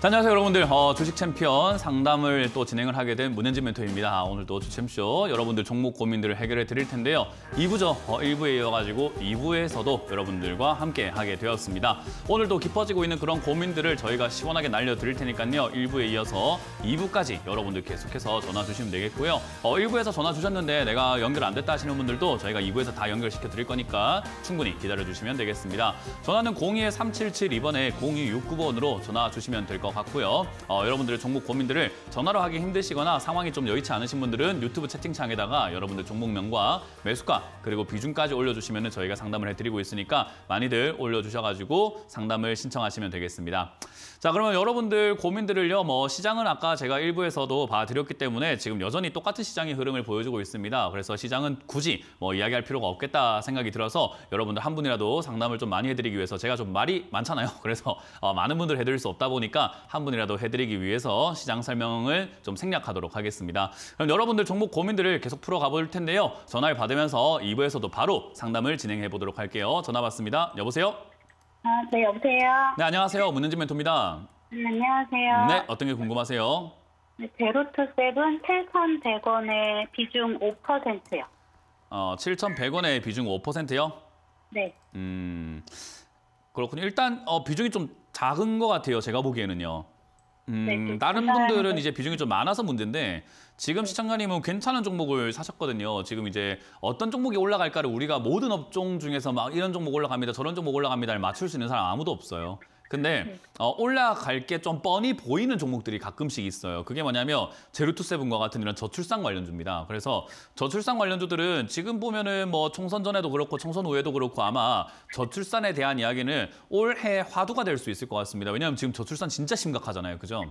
자, 안녕하세요 여러분들. 어, 주식 챔피언 상담을 또 진행을 하게 된 문현진 멘토입니다. 오늘도 주챔쇼 여러분들 종목 고민들을 해결해 드릴 텐데요. 2부죠. 어, 1부에 이어가지고 2부에서도 여러분들과 함께 하게 되었습니다. 오늘도 깊어지고 있는 그런 고민들을 저희가 시원하게 날려 드릴 테니까요. 1부에 이어서 2부까지 여러분들 계속해서 전화 주시면 되겠고요. 어, 1부에서 전화 주셨는데 내가 연결 안 됐다 하시는 분들도 저희가 2부에서 다 연결시켜 드릴 거니까 충분히 기다려 주시면 되겠습니다. 전화는 02-377 2번에 0269번으로 전화 주시면 될 것 같 고요. 어, 여러분들의 종목 고민들을 전화로 하기 힘드시거나 상황이 좀 여의치 않으신 분들은 유튜브 채팅창에다가 여러분들 종목명과 매수가 그리고 비중까지 올려주시면 저희가 상담을 해드리고 있으니까 많이들 올려주셔가지고 상담을 신청하시면 되겠습니다. 자 그러면 여러분들 고민들을요 뭐 시장은 아까 제가 일부에서도 봐드렸기 때문에 지금 여전히 똑같은 시장의 흐름을 보여주고 있습니다. 그래서 시장은 굳이 뭐 이야기할 필요가 없겠다 생각이 들어서 여러분들 한 분이라도 상담을 좀 많이 해드리기 위해서 제가 좀 말이 많잖아요. 그래서 어, 많은 분들 해드릴 수 없다 보니까 한 분이라도 해드리기 위해서 시장 설명을 좀 생략하도록 하겠습니다. 그럼 여러분들 종목 고민들을 계속 풀어가 볼 텐데요. 전화를 받으면서 2부에서도 바로 상담을 진행해 보도록 할게요. 전화 받습니다. 여보세요? 아, 네, 여보세요? 네, 안녕하세요. 문은진 멘토입니다. 네, 안녕하세요. 네, 어떤 게 궁금하세요? 네, 제로투 세븐 7,100원에 비중 5%요. 어, 7,100원의 비중 5%요? 네. 음, 그렇군요. 일단 어, 비중이 좀 작은 것 같아요. 제가 보기에는요. 음, 네, 좀 다른. 분들은 이제 비중이 좀 많아서 문제인데 지금 시청자님은 괜찮은 종목을 사셨거든요. 지금 이제 어떤 종목이 올라갈까를 우리가 모든 업종 중에서 막 이런 종목 올라갑니다, 저런 종목 올라갑니다를 맞출 수 있는 사람 아무도 없어요. 근데 어, 올라갈 게 좀 뻔히 보이는 종목들이 가끔씩 있어요. 그게 뭐냐면 제로투세븐과 같은 이런 저출산 관련주입니다. 그래서 저출산 관련주들은 지금 보면은 뭐 총선 전에도 그렇고 총선 후에도 그렇고 아마 저출산에 대한 이야기는 올해 화두가 될 수 있을 것 같습니다. 왜냐하면 지금 저출산 진짜 심각하잖아요. 그죠?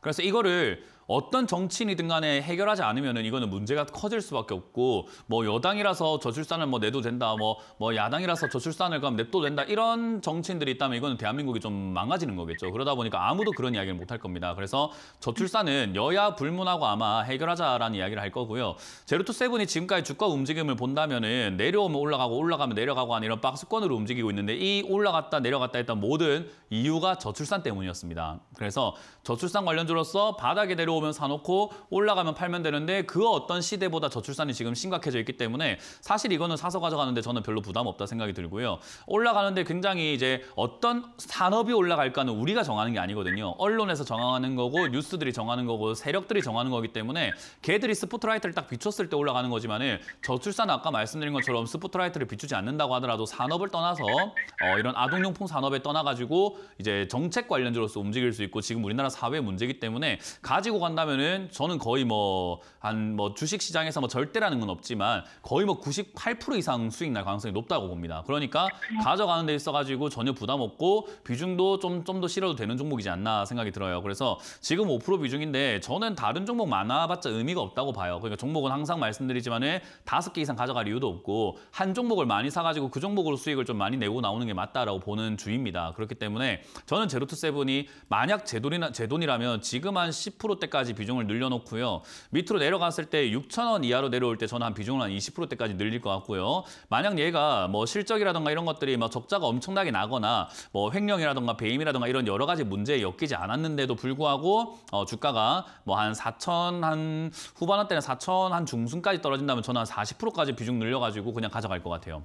그래서 이거를 어떤 정치인이든 간에 해결하지 않으면은 이거는 문제가 커질 수밖에 없고 뭐 여당이라서 저출산을 뭐 내도 된다 뭐 뭐 야당이라서 저출산을 그럼 냅도 된다 이런 정치인들이 있다면 이거는 대한민국이 좀 망가지는 거겠죠. 그러다 보니까 아무도 그런 이야기를 못 할 겁니다. 그래서 저출산은 여야 불문하고 아마 해결하자라는 이야기를 할 거고요. 제로투 세븐이 지금까지 주가 움직임을 본다면은 내려오면 올라가고 올라가면 내려가고 하는 이런 박스권으로 움직이고 있는데 이 올라갔다 내려갔다 했던 모든 이유가 저출산 때문이었습니다. 그래서 저출산 관련 주로서 바닥에 내려오면 사놓고 올라가면 팔면 되는데 그 어떤 시대보다 저출산이 지금 심각해져 있기 때문에 사실 이거는 사서 가져가는데 저는 별로 부담 없다 생각이 들고요. 올라가는데 굉장히 이제 어떤 산업이 올라갈까는 우리가 정하는 게 아니거든요. 언론에서 정하는 거고 뉴스들이 정하는 거고 세력들이 정하는 거기 때문에 걔들이 스포트라이트를 딱 비췄을 때 올라가는 거지만 은 저출산 아까 말씀드린 것처럼 스포트라이트를 비추지 않는다고 하더라도 산업을 떠나서 어, 이런 아동용품 산업에 떠나가지고 이제 정책 관련주로서 움직일 수 있고 지금 우리나라 사회 문제 때문에 가지고 간다면은 저는 거의 뭐한뭐 주식 시장에서 뭐 절대라는 건 없지만 거의 뭐 98% 이상 수익 날 가능성이 높다고 봅니다. 그러니까 가져가는 데 있어 가지고 전혀 부담 없고 비중도 좀 좀 더 실어도 되는 종목이지 않나 생각이 들어요. 그래서 지금 5% 비중인데 저는 다른 종목 많아봤자 의미가 없다고 봐요. 그러니까 종목은 항상 말씀드리지만은 다섯 개 이상 가져갈 이유도 없고 한 종목을 많이 사가지고 그 종목으로 수익을 좀 많이 내고 나오는 게 맞다라고 보는 주의입니다. 그렇기 때문에 저는 제로투 세븐이 만약 제 돈이나 제 돈이라면 지금 한 10%대까지 비중을 늘려놓고요. 밑으로 내려갔을 때 6천 원 이하로 내려올 때 저는 한 비중을 한 20%대까지 늘릴 것 같고요. 만약 얘가 뭐 실적이라든가 이런 것들이 뭐 적자가 엄청나게 나거나 뭐 횡령이라든가 배임이라든가 이런 여러 가지 문제에 엮이지 않았는데도 불구하고 어, 주가가 뭐 한 4천 한 후반 때는 4천 한 중순까지 떨어진다면 저는 한 40%까지 비중 늘려가지고 그냥 가져갈 것 같아요.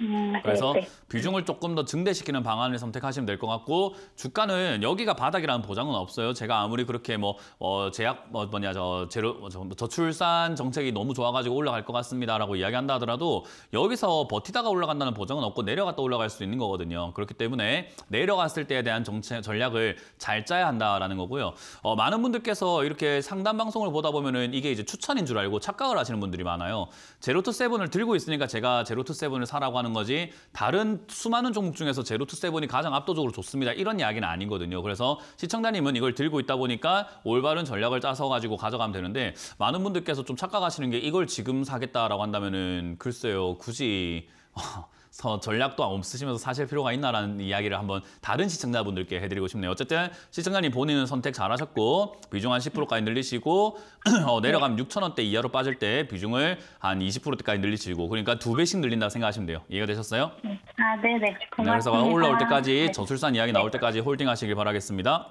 음, 그래서 네, 네. 비중을 조금 더 증대시키는 방안을 선택하시면 될 것 같고 주가는 여기가 바닥이라는 보장은 없어요. 제가 아무리 그렇게 뭐 어, 제약 뭐 뭐냐 저 제로 뭐 저- 저출산 정책이 너무 좋아가지고 올라갈 것 같습니다라고 이야기한다 하더라도 여기서 버티다가 올라간다는 보장은 없고 내려갔다 올라갈 수 있는 거거든요. 그렇기 때문에 내려갔을 때에 대한 정책 전략을 잘 짜야 한다라는 거고요. 어, 많은 분들께서 이렇게 상담 방송을 보다 보면은 이게 이제 추천인 줄 알고 착각을 하시는 분들이 많아요. 제로투 세븐을 들고 있으니까 제가 제로투 세븐을 사라고 하는 거지 다른 수많은 종목 중에서 제로투 세븐이 가장 압도적으로 좋습니다. 이런 이야기는 아니거든요. 그래서 시청자님은 이걸 들고 있다 보니까 올바른 전략을 짜서 가지고 가져가면 되는데 많은 분들께서 좀 착각하시는 게 이걸 지금 사겠다라고 한다면은 글쎄요 굳이 서- 전략도 없으시면서 사실 필요가 있나라는 이야기를 한번 다른 시청자분들께 해드리고 싶네요. 어쨌든 시청자님 본인은 선택 잘하셨고 비중 한 10%까지 늘리시고 어, 내려가면 6천 원대 이하로 빠질 때 비중을 한 20%대까지 늘리시고 그러니까 두 배씩 늘린다 생각하시면 돼요. 이해가 되셨어요? 아, 네네. 네, 고맙습니다. 그래서 올라올 때까지 네. 저출산 이야기 나올 때까지 홀딩하시길 바라겠습니다.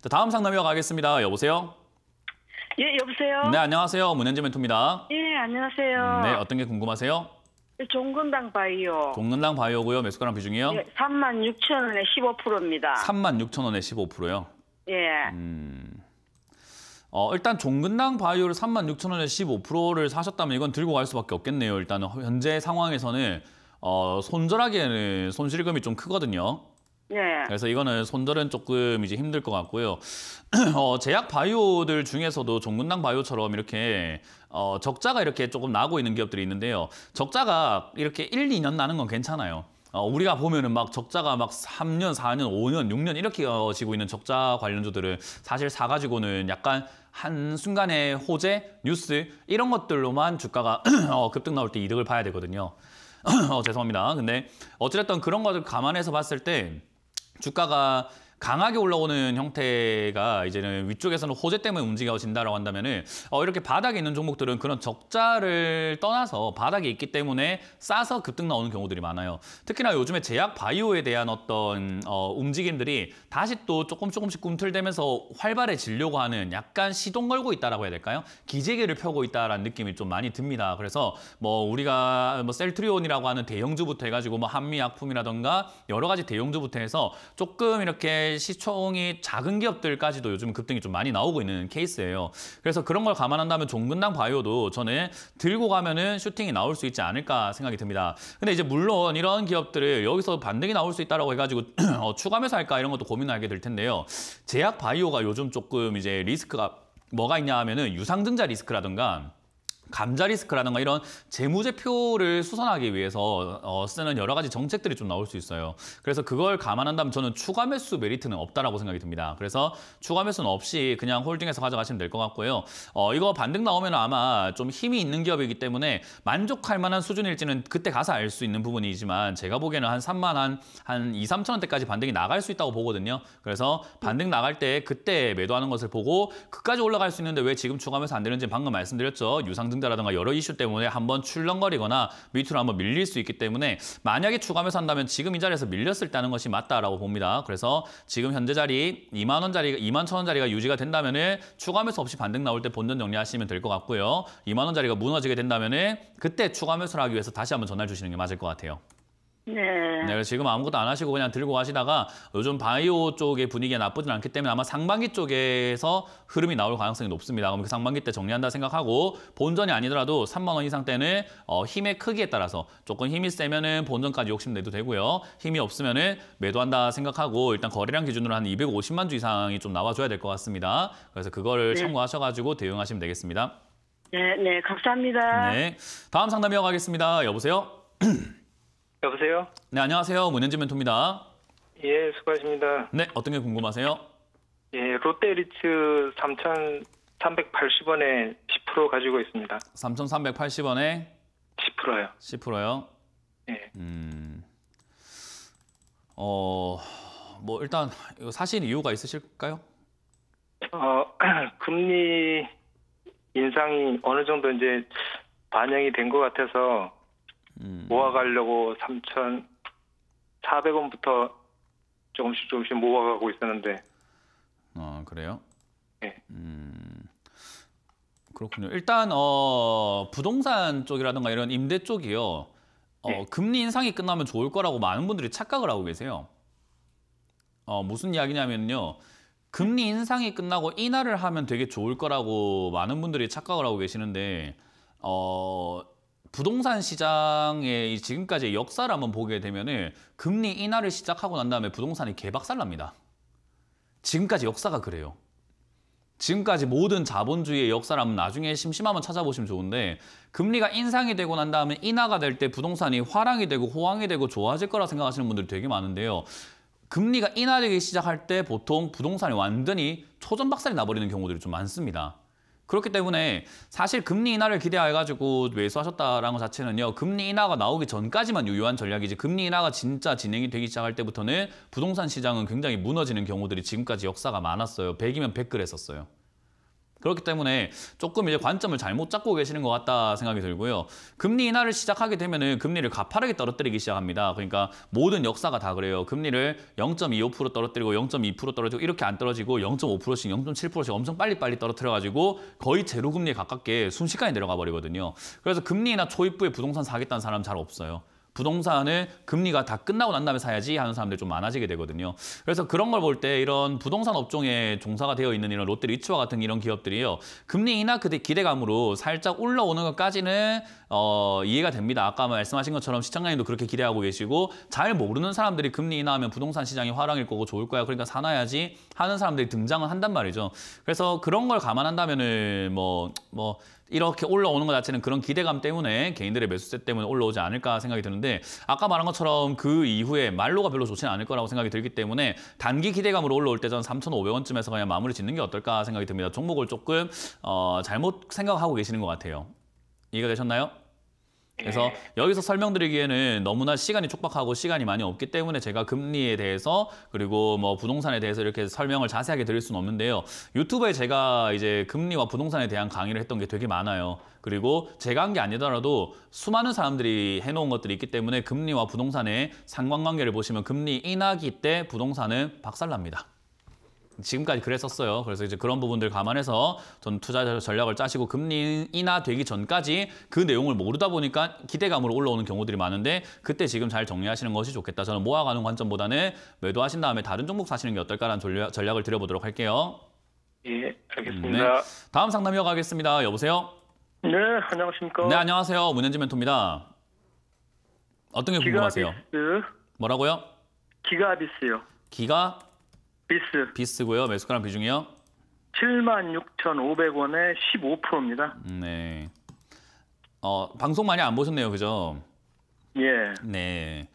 자, 다음 상담 이어가겠습니다. 여보세요? 예, 여보세요? 네, 안녕하세요. 문현지 멘토입니다. 예, 안녕하세요. 네, 어떤 게 궁금하세요? 종근당 바이오. 동는당 바이오고요. 매수가랑 비중이요? 예, 3만 6천 원에 15%입니다. 3만 6천 원에 15%요. 예. 음. 어, 일단 종근당 바이오를 3만 6천 원에 15%를 사셨다면 이건 들고 갈 수밖에 없겠네요. 일단은 현재 상황에서는 어, 손절하기에는 손실금이 좀 크거든요. 예. 그래서 이거는 손절은 조금 이제 힘들 것 같고요. 어, 제약 바이오들 중에서도 종근당 바이오처럼 이렇게 어, 적자가 이렇게 조금 나고 있는 기업들이 있는데요. 적자가 이렇게 1, 2년 나는 건 괜찮아요. 어, 우리가 보면은 막 적자가 막 3년, 4년, 5년, 6년 이렇게 어, 지고 있는 적자 관련주들은 사실 사가지고는 약간 한 순간의 호재, 뉴스 이런 것들로만 주가가 어, 급등 나올 때 이득을 봐야 되거든요. 어, 죄송합니다. 근데 어찌됐든 그런 것을 감안해서 봤을 때 주가가 강하게 올라오는 형태가 이제는 위쪽에서는 호재 때문에 움직여진다라고 한다면은 어, 이렇게 바닥에 있는 종목들은 그런 적자를 떠나서 바닥에 있기 때문에 싸서 급등 나오는 경우들이 많아요. 특히나 요즘에 제약 바이오에 대한 어떤 어, 움직임들이 다시 또 조금 조금씩 꿈틀대면서 활발해지려고 하는 약간 시동 걸고 있다라고 해야 될까요? 기재기를 펴고 있다라는 느낌이 좀 많이 듭니다. 그래서 뭐 우리가 뭐 셀트리온이라고 하는 대형주부터 해가지고 뭐 한미약품이라던가 여러 가지 대형주부터 해서 조금 이렇게 시총이 작은 기업들까지도 요즘 급등이 좀 많이 나오고 있는 케이스예요. 그래서 그런 걸 감안한다면 종근당 바이오도 저는 들고 가면은 슈팅이 나올 수 있지 않을까 생각이 듭니다. 근데 이제 물론 이런 기업들을 여기서 반등이 나올 수 있다라고 해가지고 어, 추가 매수할까 이런 것도 고민하게 될 텐데요. 제약 바이오가 요즘 조금 이제 리스크가 뭐가 있냐 하면은 유상증자 리스크라든가 감자 리스크라든가 이런 재무제표를 수선하기 위해서 어, 쓰는 여러 가지 정책들이 좀 나올 수 있어요. 그래서 그걸 감안한다면 저는 추가 매수 메리트는 없다라고 생각이 듭니다. 그래서 추가 매수는 없이 그냥 홀딩해서 가져가시면 될 것 같고요. 어, 이거 반등 나오면 아마 좀 힘이 있는 기업이기 때문에 만족할 만한 수준일지는 그때 가서 알 수 있는 부분이지만 제가 보기에는 한 3만 한, 한 2, 3천 원대까지 반등이 나갈 수 있다고 보거든요. 그래서 반등 나갈 때 그때 매도하는 것을 보고 그까지 올라갈 수 있는데 왜 지금 추가 매수 안 되는지 방금 말씀드렸죠. 유상증 자라든가 여러 이슈 때문에 한번 출렁거리거나 밑으로 한번 밀릴 수 있기 때문에 만약에 추가 매수 한다면 지금 이 자리에서 밀렸을 때 하는 것이 맞다라고 봅니다. 그래서 지금 현재 자리 2만 원짜리가 2만 천 원짜리가 유지가 된다면은 추가 매수 없이 반등 나올 때 본전 정리하시면 될 것 같고요. 2만 원짜리가 무너지게 된다면은 그때 추가 매수를 하기 위해서 다시 한번 전화를 주시는 게 맞을 것 같아요. 네. 네, 지금 아무것도 안 하시고 그냥 들고 가시다가 요즘 바이오 쪽의 분위기가 나쁘진 않기 때문에 아마 상반기 쪽에서 흐름이 나올 가능성이 높습니다. 그럼 그 상반기 때 정리한다 생각하고 본전이 아니더라도 3만 원 이상 때는 어, 힘의 크기에 따라서 조금 힘이 세면은 본전까지 욕심내도 되고요. 힘이 없으면은 매도한다 생각하고 일단 거래량 기준으로 한 250만 주 이상이 좀 나와줘야 될 것 같습니다. 그래서 그거를 네. 참고하셔가지고 대응하시면 되겠습니다. 네, 네, 감사합니다. 네, 다음 상담 이어 가겠습니다. 여보세요? 여보세요? 네, 안녕하세요. 문현지 멘토입니다. 예, 수고하십니다. 네, 어떤 게 궁금하세요? 예, 롯데리츠 3,380원에 10% 가지고 있습니다. 3,380원에 10%요. 10%요. 예. 음. 어, 뭐 일단 이거 사실 이유가 있으실까요? 어, 금리 인상이 어느 정도 이제 반영이 된 것 같아서 음. 모아가려고 3,400원부터 조금씩 조금씩 모아가고 있었는데, 어, 그래요? 네. 음. 그렇군요. 일단 어, 부동산 쪽이라든가 이런 임대 쪽이요. 어, 네. 금리 인상이 끝나면 좋을 거라고 많은 분들이 착각을 하고 계세요. 어, 무슨 이야기냐면요. 금리 인상이 끝나고 인하를 하면 되게 좋을 거라고 많은 분들이 착각을 하고 계시는데 어, 부동산 시장의 이 지금까지의 역사를 한번 보게 되면은 금리 인하를 시작하고 난 다음에 부동산이 개박살납니다. 지금까지 역사가 그래요. 지금까지 모든 자본주의의 한번 나중에 심심하면 찾아보시면 좋은데 금리가 인상이 되고 난 다음에 인하가 될 때 부동산이 화랑이 되고 호황이 되고 좋아질 거라 생각하시는 분들이 되게 많은데요. 금리가 인하되기 시작할 때 보통 부동산이 완전히 초전박살이 나버리는 경우들이 좀 많습니다. 그렇기 때문에 사실 금리 인하를 기대해가지고 매수하셨다라는 것 자체는요. 금리 인하가 나오기 전까지만 유효한 전략이지 금리 인하가 진짜 진행이 되기 시작할 때부터는 부동산 시장은 굉장히 무너지는 경우들이 지금까지 역사가 많았어요. 100이면 100 그랬었어요. 그렇기 때문에 조금 이제 관점을 잘못 잡고 계시는 것 같다 생각이 들고요. 금리 인하를 시작하게 되면은 금리를 가파르게 떨어뜨리기 시작합니다. 그러니까 모든 역사가 다 그래요. 금리를 0.25% 떨어뜨리고 0.2% 떨어지고 이렇게 안 떨어지고 0.5%씩 0.7%씩 엄청 빨리빨리 떨어뜨려 가지고 거의 제로 금리에 가깝게 순식간에 내려가 버리거든요. 그래서 금리 인하 초입부에 부동산 사겠다는 사람 잘 없어요. 부동산을 금리가 다 끝나고 난 다음에 사야지 하는 사람들이 좀 많아지게 되거든요. 그래서 그런 걸 볼 때 이런 부동산 업종에 종사가 되어 있는 이런 롯데 리츠와 같은 이런 기업들이요. 금리 인하 그대 기대감으로 살짝 올라오는 것까지는 어, 이해가 됩니다. 아까 말씀하신 것처럼 시청자님도 그렇게 기대하고 계시고 잘 모르는 사람들이 금리 인하하면 부동산 시장이 화랑일 거고 좋을 거야. 그러니까 사놔야지 하는 사람들이 등장을 한단 말이죠. 그래서 그런 걸 감안한다면은 뭐 뭐 이렇게 올라오는 것 자체는 그런 기대감 때문에 개인들의 매수세 때문에 올라오지 않을까 생각이 드는데 아까 말한 것처럼 그 이후에 말로가 별로 좋지는 않을 거라고 생각이 들기 때문에 단기 기대감으로 올라올 때 전 3,500원쯤에서 그냥 마무리 짓는 게 어떨까 생각이 듭니다. 종목을 조금 어, 잘못 생각하고 계시는 것 같아요. 이해가 되셨나요? 그래서 여기서 설명드리기에는 너무나 시간이 촉박하고 시간이 많이 없기 때문에 제가 금리에 대해서 그리고 뭐 부동산에 대해서 이렇게 설명을 자세하게 드릴 수는 없는데요. 유튜브에 제가 이제 금리와 부동산에 대한 강의를 했던 게 되게 많아요. 그리고 제가 한 게 아니더라도 수많은 사람들이 해놓은 것들이 있기 때문에 금리와 부동산의 상관관계를 보시면 금리 인하기 때 부동산은 박살납니다. 지금까지 그랬었어요. 그래서 이제 그런 부분들 감안해서 전 투자 전략을 짜시고 금리 인하되기 전까지 그 내용을 모르다 보니까 기대감으로 올라오는 경우들이 많은데 그때 지금 잘 정리하시는 것이 좋겠다. 저는 모아가는 관점보다는 매도하신 다음에 다른 종목 사시는 게 어떨까라는 전략, 전략을 드려보도록 할게요. 예, 알겠습니다. 다음 상담 이어가겠습니다. 여보세요? 네, 안녕하십니까? 네, 안녕하세요. 문현지 멘토입니다. 어떤 게 궁금하세요? 기가비스, 뭐라고요? 기가비스요. 기가 비스 비스고요. 매수가랑 비중이요? 76,500원에 15%입니다. 네. 어, 방송 많이 안 보셨네요. 그죠? 예, 네.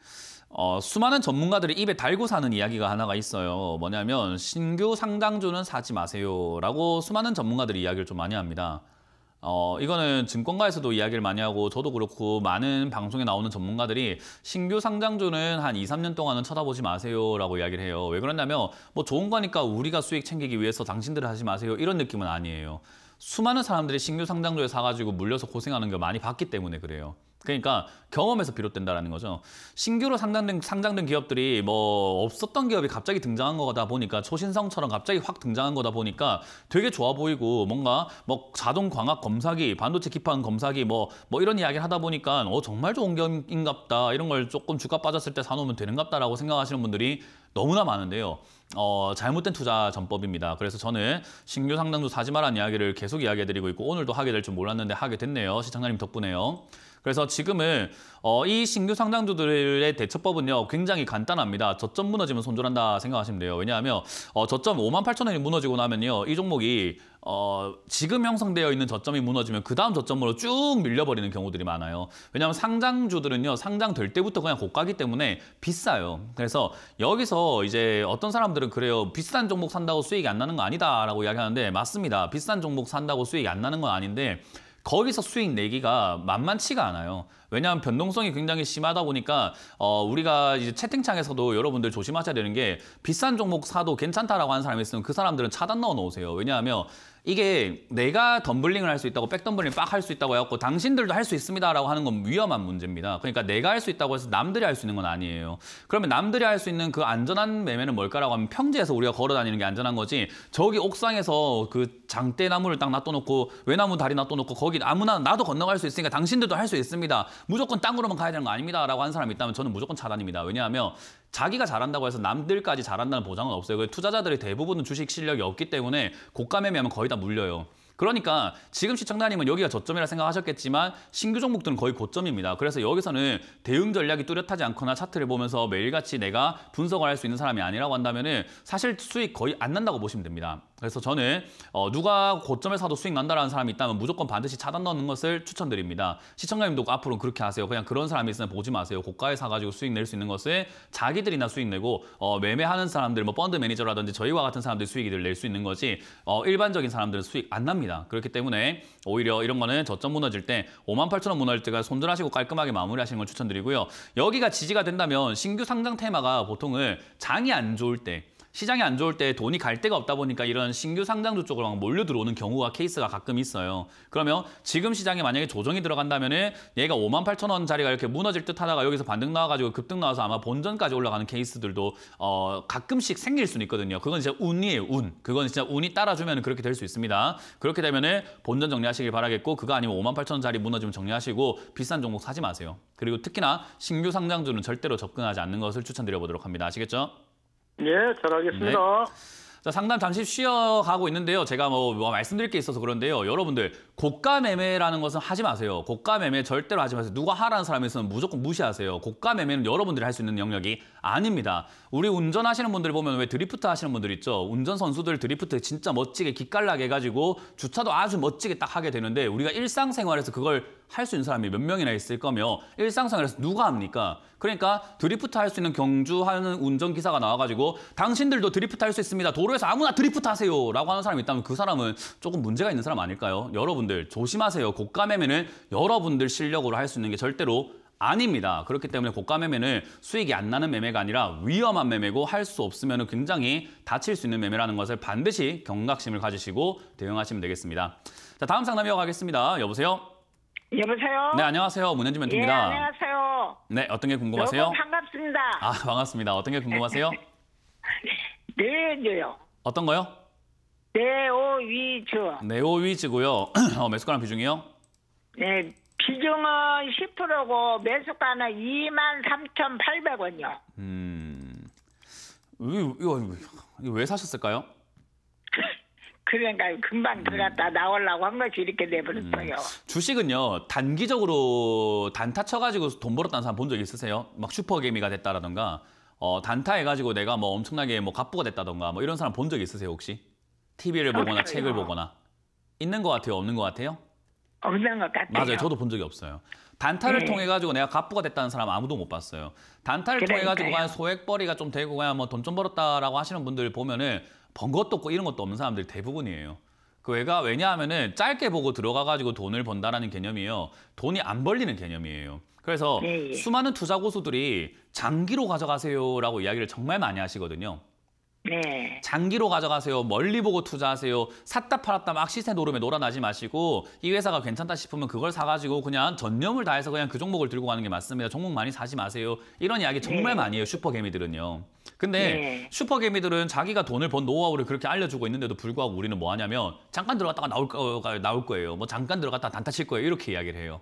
어, 수많은 전문가들이 입에 달고 사는 이야기가 하나가 있어요. 뭐냐면 신규 상장주는 사지 마세요라고 수많은 전문가들이 이야기를 좀 많이 합니다. 어, 이거는 증권가에서도 이야기를 많이 하고 저도 그렇고 많은 방송에 나오는 전문가들이 신규 상장주는 한 2, 3년 동안은 쳐다보지 마세요라고 이야기를 해요. 왜 그러냐면 뭐 좋은 거니까 우리가 수익 챙기기 위해서 당신들 하지 마세요. 이런 느낌은 아니에요. 수많은 사람들이 신규 상장주에 사가지고 물려서 고생하는 걸 많이 봤기 때문에 그래요. 그러니까 경험에서 비롯된다라는 거죠. 신규로 상장된 상장된 기업들이 뭐 없었던 기업이 갑자기 등장한 거다 보니까 초신성처럼 갑자기 확 등장한 거다 보니까 되게 좋아 보이고 뭔가 뭐 자동 광학 검사기, 반도체 기판 검사기 뭐 뭐 이런 이야기를 하다 보니까 어 정말 좋은 기업인갑다 이런 걸 조금 주가 빠졌을 때 사놓으면 되는갑다라고 생각하시는 분들이 너무나 많은데요. 어, 잘못된 투자 전법입니다. 그래서 저는 신규 상장주 사지 마라는 이야기를 계속 이야기해드리고 있고 오늘도 하게 될 줄 몰랐는데 하게 됐네요. 시청자님 덕분에요. 그래서 지금은 어, 이 신규 상장주들의 대처법은요 굉장히 간단합니다. 저점 무너지면 손절한다 생각하시면 돼요. 왜냐하면 어, 저점 5만 8천 원이 무너지고 나면요 이 종목이 어, 지금 형성되어 있는 저점이 무너지면 그 다음 저점으로 쭉 밀려버리는 경우들이 많아요. 왜냐하면 상장주들은요 상장될 때부터 그냥 고가기 때문에 비싸요. 그래서 여기서 이제 어떤 사람들은 그래요 비싼 종목 산다고 수익이 안 나는 거 아니다라고 이야기하는데 맞습니다. 비싼 종목 산다고 수익이 안 나는 건 아닌데 거기서 수익 내기가 만만치가 않아요. 왜냐하면 변동성이 굉장히 심하다 보니까 어, 우리가 이제 채팅창에서도 여러분들 조심하셔야 되는 게 비싼 종목 사도 괜찮다라고 하는 사람이 있으면 그 사람들은 차단 넣어 놓으세요. 왜냐하면 이게 내가 덤블링을 할 수 있다고 백덤블링 빡 할 수 있다고 해갖고 당신들도 할 수 있습니다라고 하는 건 위험한 문제입니다. 그러니까 내가 할 수 있다고 해서 남들이 할 수 있는 건 아니에요. 그러면 남들이 할 수 있는 그 안전한 매매는 뭘까라고 하면 평지에서 우리가 걸어 다니는 게 안전한 거지. 저기 옥상에서 그 장대 나무를 딱 놔둬놓고 외나무 다리 놔둬놓고 거기 아무나 나도 건너갈 수 있으니까 당신들도 할 수 있습니다. 무조건 땅으로만 가야 되는 거 아닙니다라고 하는 사람이 있다면 저는 무조건 차단입니다. 왜냐하면 자기가 잘한다고 해서 남들까지 잘한다는 보장은 없어요. 그 투자자들이 대부분은 주식 실력이 없기 때문에 고가 매매하면 거의 다 물려요. 그러니까 지금 시청자님은 여기가 저점이라 생각하셨겠지만 신규 종목들은 거의 고점입니다. 그래서 여기서는 대응 전략이 뚜렷하지 않거나 차트를 보면서 매일같이 내가 분석을 할 수 있는 사람이 아니라고 한다면 은 사실 수익 거의 안 난다고 보시면 됩니다. 그래서 저는 어, 누가 고점에 사도 수익 난다라는 사람이 있다면 무조건 반드시 차단 넣는 것을 추천드립니다. 시청자님도 앞으로 그렇게 하세요. 그냥 그런 사람이 있으면 보지 마세요. 고가에 사가지고 수익 낼 수 있는 것을 자기들이나 수익 내고 어, 매매하는 사람들, 뭐 펀드 매니저라든지 저희와 같은 사람들이 수익을 낼 수 있는 거지 어, 일반적인 사람들은 수익 안 납니다. 그렇기 때문에 오히려 이런 거는 저점 무너질 때 5만 8천 원 무너질 때가 손절하시고 깔끔하게 마무리하시는 걸 추천드리고요. 여기가 지지가 된다면 신규 상장 테마가 보통은 장이 안 좋을 때 시장이 안 좋을 때 돈이 갈 데가 없다 보니까 이런 신규 상장주 쪽으로 막 몰려 들어오는 경우가 케이스가 가끔 있어요. 그러면 지금 시장에 만약에 조정이 들어간다면 은 얘가 5만 8천 원짜리가 이렇게 무너질 듯 하다가 여기서 반등 나와가지고 급등 나와서 아마 본전까지 올라가는 케이스들도 어 가끔씩 생길 수는 있거든요. 그건 진짜 운이에요, 운. 그건 진짜 운이 따라주면 그렇게 될 수 있습니다. 그렇게 되면 은 본전 정리하시길 바라겠고 그거 아니면 5만 8천 원짜리 무너지면 정리하시고 비싼 종목 사지 마세요. 그리고 특히나 신규 상장주는 절대로 접근하지 않는 것을 추천드려 보도록 합니다. 아시겠죠? 예, 잘 알겠습니다. 자, 상담 잠시 쉬어가고 있는데요. 제가 뭐, 뭐 말씀드릴 게 있어서 그런데요. 여러분들 고가 매매라는 것은 하지 마세요. 고가 매매 절대로 하지 마세요. 누가 하라는 있으면 무조건 무시하세요. 고가 매매는 여러분들이 할 수 있는 영역이 아닙니다. 우리 운전하시는 분들 보면 왜 드리프트 하시는 분들 있죠. 운전 선수들 드리프트 진짜 멋지게 기깔나게 해가지고 주차도 아주 멋지게 딱 하게 되는데 우리가 일상생활에서 그걸 할 수 있는 사람이 몇 명이나 있을 거며 일상생활에서 누가 합니까? 그러니까 드리프트 할 수 있는 경주하는 운전기사가 나와가지고 당신들도 드리프트 할 수 있습니다. 도로에서 아무나 드리프트 하세요. 라고 하는 사람이 있다면 그 사람은 조금 문제가 있는 사람 아닐까요? 여러분들 조심하세요. 매매는 여러분들 실력으로 할 수 있는 게 절대로 아닙니다. 그렇기 때문에 고가 매매는 수익이 안 나는 매매가 아니라 위험한 매매고 할 수 없으면 굉장히 다칠 수 있는 매매라는 것을 반드시 경각심을 가지시고 대응하시면 되겠습니다. 자, 다음 상담 이어가겠습니다. 여보세요? 여보세요? 네, 안녕하세요. 문현지 예, 멘토입니다. 안녕하세요. 네, 어떤 게 궁금하세요? 반갑습니다. 아, 반갑습니다. 어떤 게 궁금하세요? 네요요. 어떤 거요? 네오위주. 네오위즈고요. 어, 매수가랑 비중이요? 네, 비중은 10%고 매수가는 23,800원이요. 음, 이거, 이거, 왜 사셨을까요? 그러니까 금방 들어갔다 나오려고 한 것이 이렇게 돼버렸어요. 주식은요 단기적으로 단타 쳐가지고 돈 벌었다는 사람 본 적 있으세요? 막 슈퍼게임이가 됐다라던가 어, 단타 해가지고 내가 뭐 엄청나게 뭐 갑부가 됐다던가 뭐 이런 사람 본 적 있으세요 혹시? TV를 보거나 없어요. 책을 보거나 있는 것 같아요 없는 것 같아요? 없는 것 같아요. 맞아요 저도 본 적이 없어요. 단타를 네. 통해 가지고 내가 갑부가 됐다는 사람 아무도 못 봤어요. 단타를 통해 가지고. 그냥 소액벌이가 좀 되고 그냥 뭐 돈 좀 벌었다라고 하시는 분들 보면은 번 것도 없고 이런 것도 없는 사람들이 대부분이에요. 그 왜가 왜냐하면은 짧게 보고 들어가 가지고 돈을 번다라는 개념이에요. 돈이 안 벌리는 개념이에요. 그래서 네, 예. 수많은 투자 고수들이 장기로 가져가세요라고 이야기를 정말 많이 하시거든요. 네. 장기로 가져가세요. 멀리 보고 투자하세요. 샀다 팔았다 막 시세 노름에 놀아나지 마시고 이 회사가 괜찮다 싶으면 그걸 사가지고 그냥 전념을 다해서 그냥 그 종목을 들고 가는 게 맞습니다. 종목 많이 사지 마세요. 이런 이야기 정말 네. 많이 해요. 슈퍼개미들은요. 근데 네. 슈퍼개미들은 자기가 돈을 번 노하우를 그렇게 알려주고 있는데도 불구하고 우리는 뭐 하냐면 잠깐 들어갔다가 나올, 거, 나올 거예요. 뭐 잠깐 들어갔다가 단타 칠 거예요. 이렇게 이야기를 해요.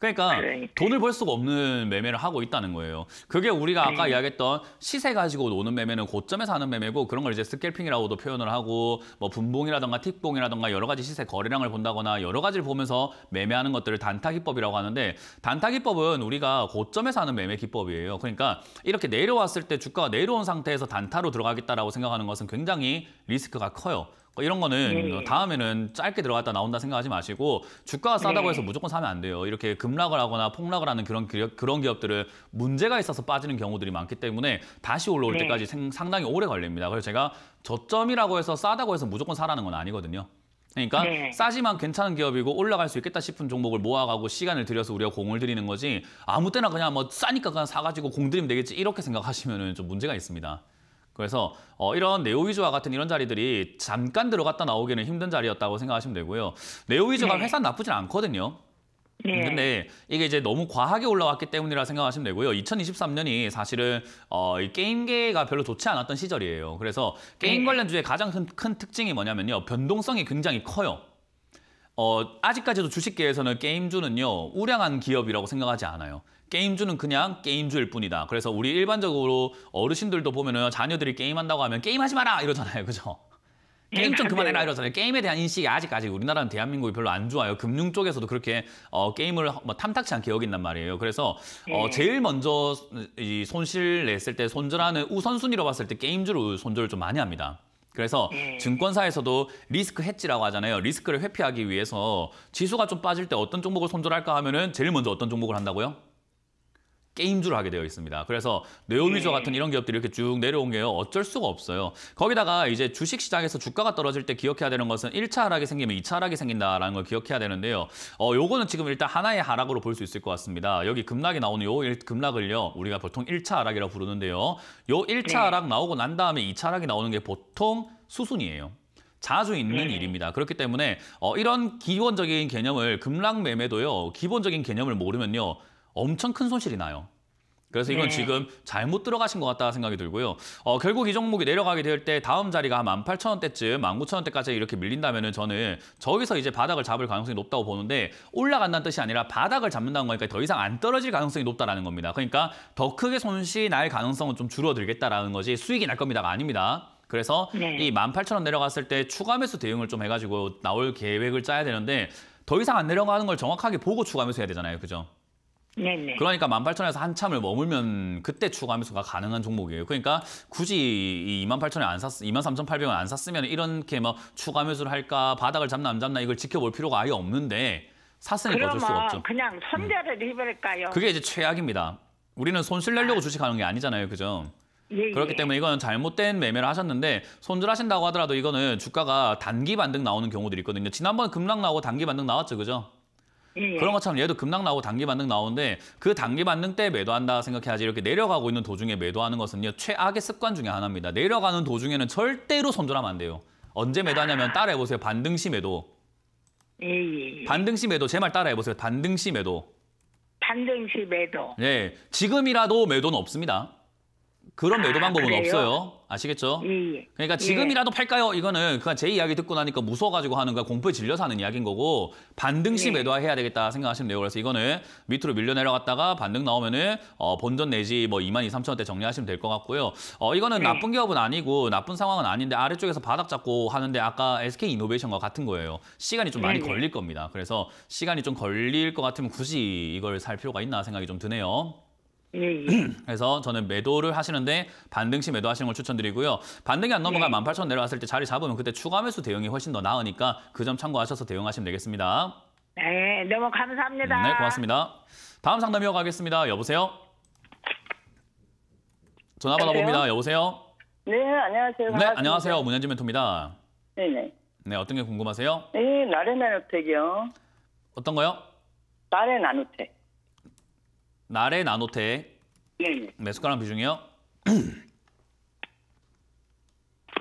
그러니까 그러니까요. 돈을 벌 수가 없는 매매를 하고 있다는 거예요. 그게 우리가 아까 네. 이야기했던 시세 가지고 노는 매매는 고점에서 하는 매매고 그런 걸 이제 scalping이라고도 표현을 하고 뭐 분봉이라던가 틱봉이라던가 여러 가지 시세 거래량을 본다거나 여러 가지를 보면서 매매하는 것들을 단타 기법이라고 하는데 단타 기법은 우리가 고점에서 하는 매매 기법이에요. 그러니까 이렇게 내려왔을 때 주가가 내려온 상태에서 단타로 들어가겠다라고 생각하는 것은 굉장히 리스크가 커요. 이런 거는 네. 다음에는 짧게 들어갔다 나온다 생각하지 마시고 주가가 싸다고 네. 해서 무조건 사면 안 돼요. 이렇게 급락을 하거나 폭락을 하는 그런 기업, 그런 기업들은 문제가 있어서 빠지는 경우들이 많기 때문에 다시 올라올 네. 때까지 생- 상당히 오래 걸립니다. 그래서 제가 저점이라고 해서 싸다고 해서 무조건 사라는 건 아니거든요. 그러니까 네. 싸지만 괜찮은 기업이고 올라갈 수 있겠다 싶은 종목을 모아가고 시간을 들여서 우리가 공을 들이는 거지 아무 때나 그냥 뭐 싸니까 그냥 사가지고 공 들이면 되겠지 이렇게 생각하시면 좀 문제가 있습니다. 그래서 어, 이런 네오위즈와 같은 이런 자리들이 잠깐 들어갔다 나오기는 힘든 자리였다고 생각하시면 되고요. 네오위즈가 네. 회사 나쁘진 않거든요. 네. 근데 이게 이제 너무 과하게 올라왔기 때문이라 생각하시면 되고요. 2023년이 사실은 어, 이 게임계가 별로 좋지 않았던 시절이에요. 그래서 게임 네. 관련주의 가장 큰, 큰 특징이 뭐냐면요. 변동성이 굉장히 커요. 어, 아직까지도 주식계에서는 게임주는요, 우량한 기업이라고 생각하지 않아요. 게임주는 그냥 게임주일 뿐이다. 그래서 우리 일반적으로 어르신들도 보면은 자녀들이 게임한다고 하면 게임하지 마라! 이러잖아요. 그죠? 게임 좀 네, 그만해라. 이러잖아요. 게임에 대한 인식이 아직까지 우리나라는 대한민국이 별로 안 좋아요. 금융 쪽에서도 그렇게 어, 게임을 뭐 탐탁치 않게 여긴단 말이에요. 그래서 어, 네. 제일 먼저 이 손실 냈을 때 손절하는 우선순위로 봤을 때 게임주로 손절을 좀 많이 합니다. 그래서 네. 증권사에서도 리스크 해지라고 하잖아요. 리스크를 회피하기 위해서 지수가 좀 빠질 때 어떤 종목을 손절할까 하면은 제일 먼저 어떤 종목을 한다고요? 게임주를 하게 되어 있습니다. 그래서 네오미저 네. 같은 이런 기업들이 이렇게 쭉 내려온 게요. 어쩔 수가 없어요. 거기다가 이제 주식 시장에서 주가가 떨어질 때 기억해야 되는 것은 1차 하락이 생기면 2차 하락이 생긴다라는 걸 기억해야 되는데요. 어, 요거는 지금 일단 하나의 하락으로 볼 수 있을 것 같습니다. 여기 급락이 나오는 요 일- 급락을요. 우리가 보통 1차 하락이라고 부르는데요. 요 1차 네. 하락 나오고 난 다음에 2차 하락이 나오는 게 보통 수순이에요. 자주 있는 네. 일입니다. 그렇기 때문에 어, 이런 기본적인 개념을 급락 매매도요. 기본적인 개념을 모르면요. 엄청 큰 손실이 나요. 그래서 이건 네. 지금 잘못 들어가신 것 같다 생각이 들고요. 어, 결국 이 종목이 내려가게 될 때 다음 자리가 한 18,000원대쯤, 19,000원대까지 이렇게 밀린다면 은 저는 저기서 이제 바닥을 잡을 가능성이 높다고 보는데 올라간다는 뜻이 아니라 바닥을 잡는다는 거니까 더 이상 안 떨어질 가능성이 높다라는 겁니다. 그러니까 더 크게 손실이 날 가능성은 좀 줄어들겠다라는 거지 수익이 날 겁니다가 아닙니다. 그래서 네. 이 18,000원 내려갔을 때 추가 매수 대응을 좀 해가지고 나올 계획을 짜야 되는데 더 이상 안 내려가는 걸 정확하게 보고 추가 매수해야 되잖아요. 그죠? 네네. 그러니까 18,000원에서 한참을 머물면 그때 추가 매수가 가능한 종목이에요. 그러니까 굳이 이 28,000원에 안 샀, 23,800원 안 샀으면 이렇게 뭐 추가 매수를 할까, 바닥을 잡나 안 잡나 이걸 지켜볼 필요가 아예 없는데 샀으니까 어쩔 수가 없죠. 그냥 손절을 해버릴까요? 그게 이제 최악입니다. 우리는 손실 내려고 주식하는 게 아니잖아요. 그죠? 예, 그렇기 예. 때문에 이거는 잘못된 매매를 하셨는데 손절하신다고 하더라도 이거는 주가가 단기 반등 나오는 경우들이 있거든요. 지난번 급락 나오고 단기 반등 나왔죠. 그죠? 예, 예. 그런 것처럼 얘도 급락 나오고 단기 반등 나오는데 그 단기 반등 때 매도한다 생각해야지 이렇게 내려가고 있는 도중에 매도하는 것은요 최악의 습관 중에 하나입니다. 내려가는 도중에는 절대로 손절하면 안 돼요. 언제 매도하냐면 따라해 보세요. 반등 시 매도. 예, 예, 예. 반등 시 매도 제 말 따라해 보세요. 반등 시 매도. 반등 시 매도. 네, 지금이라도 매도는 없습니다. 그런 매도 아, 방법은 그래요? 없어요. 아시겠죠? 예, 예. 그러니까 지금이라도 팔까요? 이거는 그냥 제 이야기 듣고 나니까 무서워가지고 하는 거 공포에 질려서 하는 이야기인 거고 반등시 네. 매도해야 되겠다 생각하시면 돼요. 그래서 이거는 밑으로 밀려 내려갔다가 반등 나오면은 어, 본전 내지 뭐 2만 2, 3천 원대 정리하시면 될 것 같고요. 어, 이거는 네. 나쁜 기업은 아니고 나쁜 상황은 아닌데 아래쪽에서 바닥 잡고 하는데 아까 SK 이노베이션과 같은 거예요. 시간이 좀 많이 네, 네. 걸릴 겁니다. 그래서 시간이 좀 걸릴 것 같으면 굳이 이걸 살 필요가 있나 생각이 좀 드네요. 예, 예. 그래서 저는 매도를 하시는데 반등 시 매도하시는 걸 추천드리고요. 반등이 안 넘어가 네. 18,000원 내려갔을 때 자리 잡으면 그때 추가 매수 대응이 훨씬 더 나으니까 그 점 참고하셔서 대응하시면 되겠습니다. 네, 너무 감사합니다. 네, 고맙습니다. 다음 상담 이어가겠습니다. 여보세요? 전화 받아봅니다. 여보세요? 네, 안녕하세요. 네, 반갑습니다. 안녕하세요. 문현진 멘토입니다. 네 네. 네, 어떤 게 궁금하세요? 네, 나래 나노텍이요. 어떤 거요? 나래 나노텍. 나래 나노텍 네네. 매수가랑 비중이요?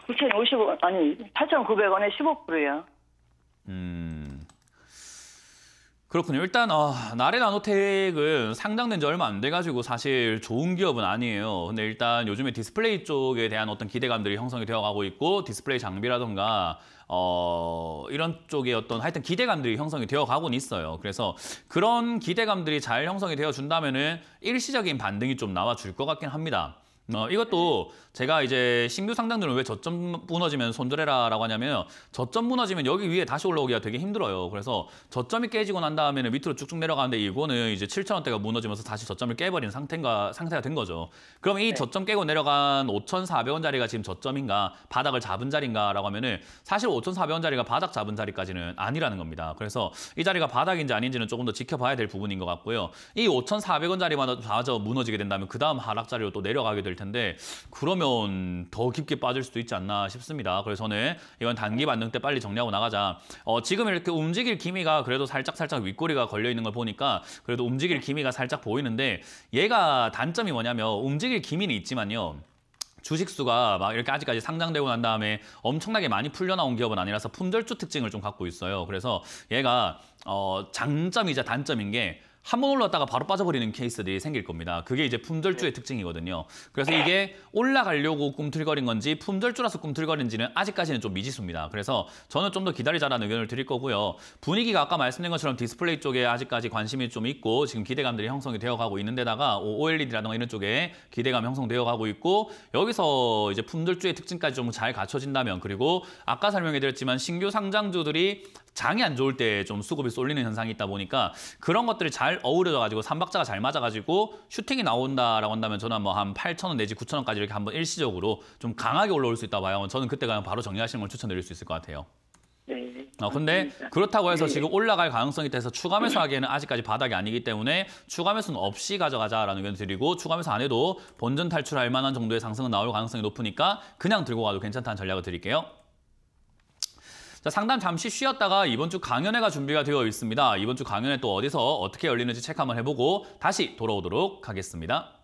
9,050원, 아니, 8,900원에 15%요. 음. 그렇군요. 일단 어, 나래 나노텍은 상장된 지 얼마 안 돼가지고 사실 좋은 기업은 아니에요. 근데 일단 요즘에 디스플레이 쪽에 대한 어떤 기대감들이 형성이 되어가고 있고 디스플레이 장비라던가 어, 이런 쪽에 어떤 하여튼 기대감들이 형성이 되어가고는 있어요. 그래서 그런 기대감들이 잘 형성이 되어 준다면 은 일시적인 반등이 좀 나와줄 것 같긴 합니다. 어, 이것도 제가 이제 신규 상장들은 왜 저점 무너지면 손절해라라고 하냐면 저점 무너지면 여기 위에 다시 올라오기가 되게 힘들어요. 그래서 저점이 깨지고 난 다음에는 밑으로 쭉쭉 내려가는데 이거는 이제 7,000원대가 무너지면서 다시 저점을 깨버린 상태가 상태가 된 거죠. 그럼 이 저점 깨고 내려간 5,400원짜리가 지금 저점인가 바닥을 잡은 자리인가라고 하면은 사실 5,400원짜리가 바닥 잡은 자리까지는 아니라는 겁니다. 그래서 이 자리가 바닥인지 아닌지는 조금 더 지켜봐야 될 부분인 것 같고요. 이 5,400원짜리만 마저 무너지게 된다면 그 다음 하락 자리로 또 내려가게 될 텐데 그 러면 더 깊게 빠질 수도 있지 않나 싶습니다. 그래서 저는 이건 단기 반등 때 빨리 정리하고 나가자. 어, 지금 이렇게 움직일 기미가 그래도 살짝 살짝 윗꼬리가 걸려 있는 걸 보니까 그래도 움직일 기미가 살짝 보이는데 얘가 단점이 뭐냐면 움직일 기미는 있지만요. 주식수가 막 이렇게 아직까지 상장되고 난 다음에 엄청나게 많이 풀려나온 기업은 아니라서 품절주 특징을 좀 갖고 있어요. 그래서 얘가 어, 장점이자 단점인 게 한 번 올랐다가 바로 빠져버리는 케이스들이 생길 겁니다. 그게 이제 품절주의 특징이거든요. 그래서 이게 올라가려고 꿈틀거린 건지 품절주라서 꿈틀거린지는 아직까지는 좀 미지수입니다. 그래서 저는 좀 더 기다리자라는 의견을 드릴 거고요. 분위기가 아까 말씀드린 것처럼 디스플레이 쪽에 아직까지 관심이 좀 있고 지금 기대감들이 형성이 되어가고 있는 데다가 OLED라든가 이런 쪽에 기대감 형성되어가고 있고 여기서 이제 품절주의 특징까지 좀 잘 갖춰진다면 그리고 아까 설명해드렸지만 신규 상장주들이 장이 안 좋을 때 좀 수급이 쏠리는 현상이 있다 보니까 그런 것들이 잘 어우러져 가지고 삼박자가 잘 맞아 가지고 슈팅이 나온다라고 한다면 저는 뭐 한 8천 원 내지 9천 원까지 이렇게 한번 일시적으로 좀 강하게 올라올 수 있다 봐요. 저는 그때 그냥 바로 정리하시는 걸 추천드릴 수 있을 것 같아요. 네. 어, 근데. 그렇다고 해서 네. 지금 올라갈 가능성이 해서 추가 매수하기에는 아직까지 바닥이 아니기 때문에 추가 매수는 없이 가져가자라는 의견 드리고 추가 매수 안 해도 본전 탈출할 만한 정도의 상승은 나올 가능성이 높으니까 그냥 들고 가도 괜찮다는 전략을 드릴게요. 자, 상담 잠시 쉬었다가 이번 주 강연회가 준비가 되어 있습니다. 이번 주 강연회 또 어디서 어떻게 열리는지 체크 한번 해보고 다시 돌아오도록 하겠습니다.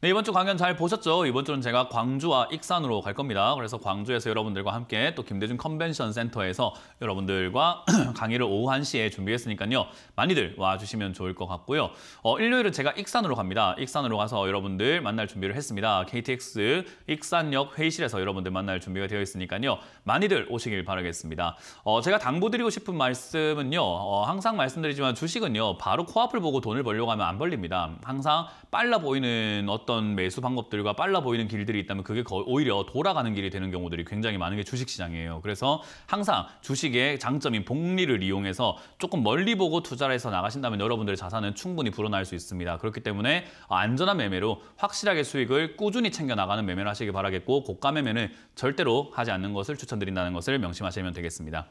네, 이번 주 강연 잘 보셨죠? 이번 주는 제가 광주와 익산으로 갈 겁니다. 그래서 광주에서 여러분들과 함께 또 김대중 컨벤션 센터에서 여러분들과 강의를 오후 1시에 준비했으니까요. 많이들 와주시면 좋을 것 같고요. 어, 일요일은 제가 익산으로 갑니다. 익산으로 가서 여러분들 만날 준비를 했습니다. KTX 익산역 회의실에서 여러분들 만날 준비가 되어 있으니까요. 많이들 오시길 바라겠습니다. 어, 제가 당부드리고 싶은 말씀은요. 어, 항상 말씀드리지만 주식은요. 바로 코앞을 보고 돈을 벌려고 하면 안 벌립니다. 항상 빨라 보이는 어떤 매수 방법들과 빨라 보이는 길들이 있다면 그게 거- 오히려 돌아가는 길이 되는 경우들이 굉장히 많은 게 주식시장이에요. 그래서 항상 주식의 장점인 복리를 이용해서 조금 멀리 보고 투자를 해서 나가신다면 여러분들의 자산은 충분히 불어날 수 있습니다. 그렇기 때문에 안전한 매매로 확실하게 수익을 꾸준히 챙겨 나가는 매매를 하시길 바라겠고 고가 매매는 절대로 하지 않는 것을 추천드린다는 것을 명심하시면 되겠습니다.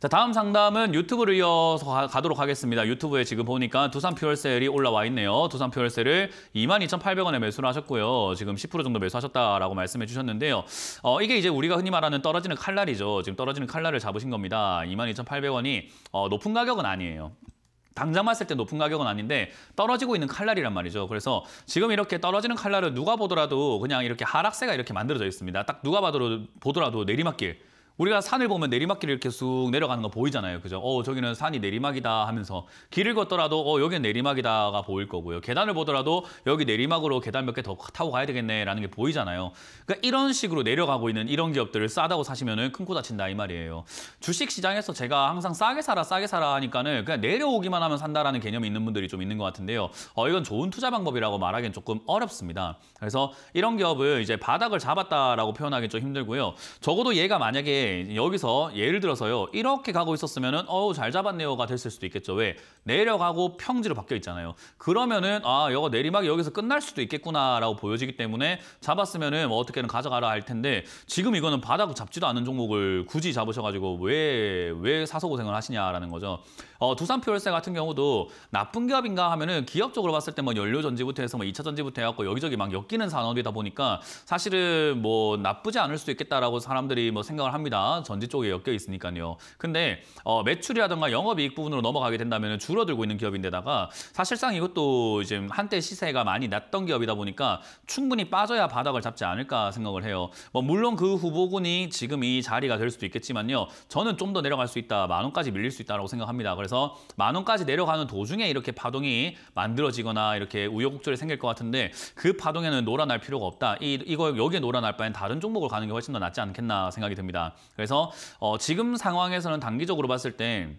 자, 다음 상담은 유튜브를 이어서 가, 가도록 하겠습니다. 유튜브에 지금 보니까 두산 퓨얼셀이 올라와 있네요. 두산 퓨얼셀을 22,800원에 매수를 하셨고요. 지금 10% 정도 매수하셨다라고 말씀해 주셨는데요. 어, 이게 이제 우리가 흔히 말하는 떨어지는 칼날이죠. 지금 떨어지는 칼날을 잡으신 겁니다. 22,800원이 어, 높은 가격은 아니에요. 당장 봤을 때 높은 가격은 아닌데 떨어지고 있는 칼날이란 말이죠. 그래서 지금 이렇게 떨어지는 칼날을 누가 보더라도 그냥 이렇게 하락세가 이렇게 만들어져 있습니다. 딱 누가 봐도 보더라도 내리막길. 우리가 산을 보면 내리막길을 이렇게 쑥 내려가는 거 보이잖아요. 그죠? 어, 저기는 산이 내리막이다 하면서 길을 걷더라도 어, 여기는 내리막이다가 보일 거고요. 계단을 보더라도 여기 내리막으로 계단 몇 개 더 타고 가야 되겠네라는 게 보이잖아요. 그러니까 이런 식으로 내려가고 있는 이런 기업들을 싸다고 사시면은 큰코 다친다 이 말이에요. 주식 시장에서 제가 항상 싸게 사라 싸게 사라 하니까는 그냥 내려오기만 하면 산다라는 개념이 있는 분들이 좀 있는 것 같은데요. 어, 이건 좋은 투자 방법이라고 말하기는 조금 어렵습니다. 그래서 이런 기업을 이제 바닥을 잡았다라고 표현하기 좀 힘들고요. 적어도 얘가 만약에 여기서 예를 들어서요. 이렇게 가고 있었으면 은 어우 잘 잡았네요가 됐을 수도 있겠죠. 왜? 내려가고 평지로 바뀌어 있잖아요. 그러면은 아, 이거 내리막이 여기서 끝날 수도 있겠구나라고 보여지기 때문에 잡았으면 은 뭐 어떻게든 가져가라 할 텐데 지금 이거는 바닥 잡지도 않은 종목을 굳이 잡으셔가지고 왜 왜 사서 고생을 하시냐라는 거죠. 어, 두산 퓨얼세 같은 경우도 나쁜 기업인가 하면은 기업적으로 봤을 때 뭐 연료 전지부터 해서 뭐 2차 전지부터 해갖고 여기저기 막 엮이는 산업이다 보니까 사실은 뭐 나쁘지 않을 수도 있겠다라고 사람들이 뭐 생각을 합니다. 전지 쪽에 엮여 있으니까요. 근데 어, 매출이라든가 영업이익 부분으로 넘어가게 된다면 줄어들고 있는 기업인데다가 사실상 이것도 이제 한때 시세가 많이 낮던 기업이다 보니까 충분히 빠져야 바닥을 잡지 않을까 생각을 해요. 뭐 물론 그 후보군이 지금 이 자리가 될 수도 있겠지만요. 저는 좀 더 내려갈 수 있다, 만 원까지 밀릴 수 있다라고 생각합니다. 그래서 만 원까지 내려가는 도중에 이렇게 파동이 만들어지거나 이렇게 우여곡절이 생길 것 같은데 그 파동에는 놀아날 필요가 없다. 이 이거 여기에 놀아날 바엔 다른 종목을 가는 게 훨씬 더 낫지 않겠나 생각이 듭니다. 그래서 어, 지금 상황에서는 단기적으로 봤을 때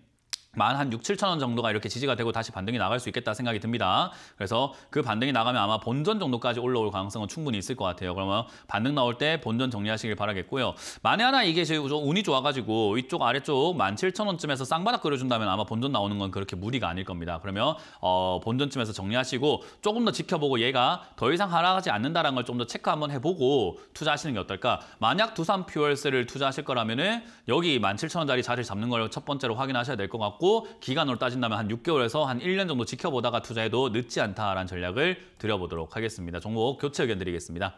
만 한 6, 7천 원 정도가 이렇게 지지가 되고 다시 반등이 나갈 수 있겠다 생각이 듭니다. 그래서 그 반등이 나가면 아마 본전 정도까지 올라올 가능성은 충분히 있을 것 같아요. 그러면 반등 나올 때 본전 정리하시길 바라겠고요. 만에 하나 이게 제 운이 좋아가지고 이쪽 아래쪽 17,000원쯤에서 쌍바닥 그려준다면 아마 본전 나오는 건 그렇게 무리가 아닐 겁니다. 그러면 어, 본전쯤에서 정리하시고 조금 더 지켜보고 얘가 더 이상 하락하지 않는다는 걸 좀 더 체크 한번 해보고 투자하시는 게 어떨까? 만약 두산 퓨얼셀을 투자하실 거라면 은 여기 17,000원짜리 자리를 잡는 걸 첫 번째로 확인하셔야 될 것 같고 기간으로 따진다면 한 6개월에서 한 1년 정도 지켜보다가 투자해도 늦지 않다라는 전략을 드려보도록 하겠습니다. 종목 교체 의견 드리겠습니다.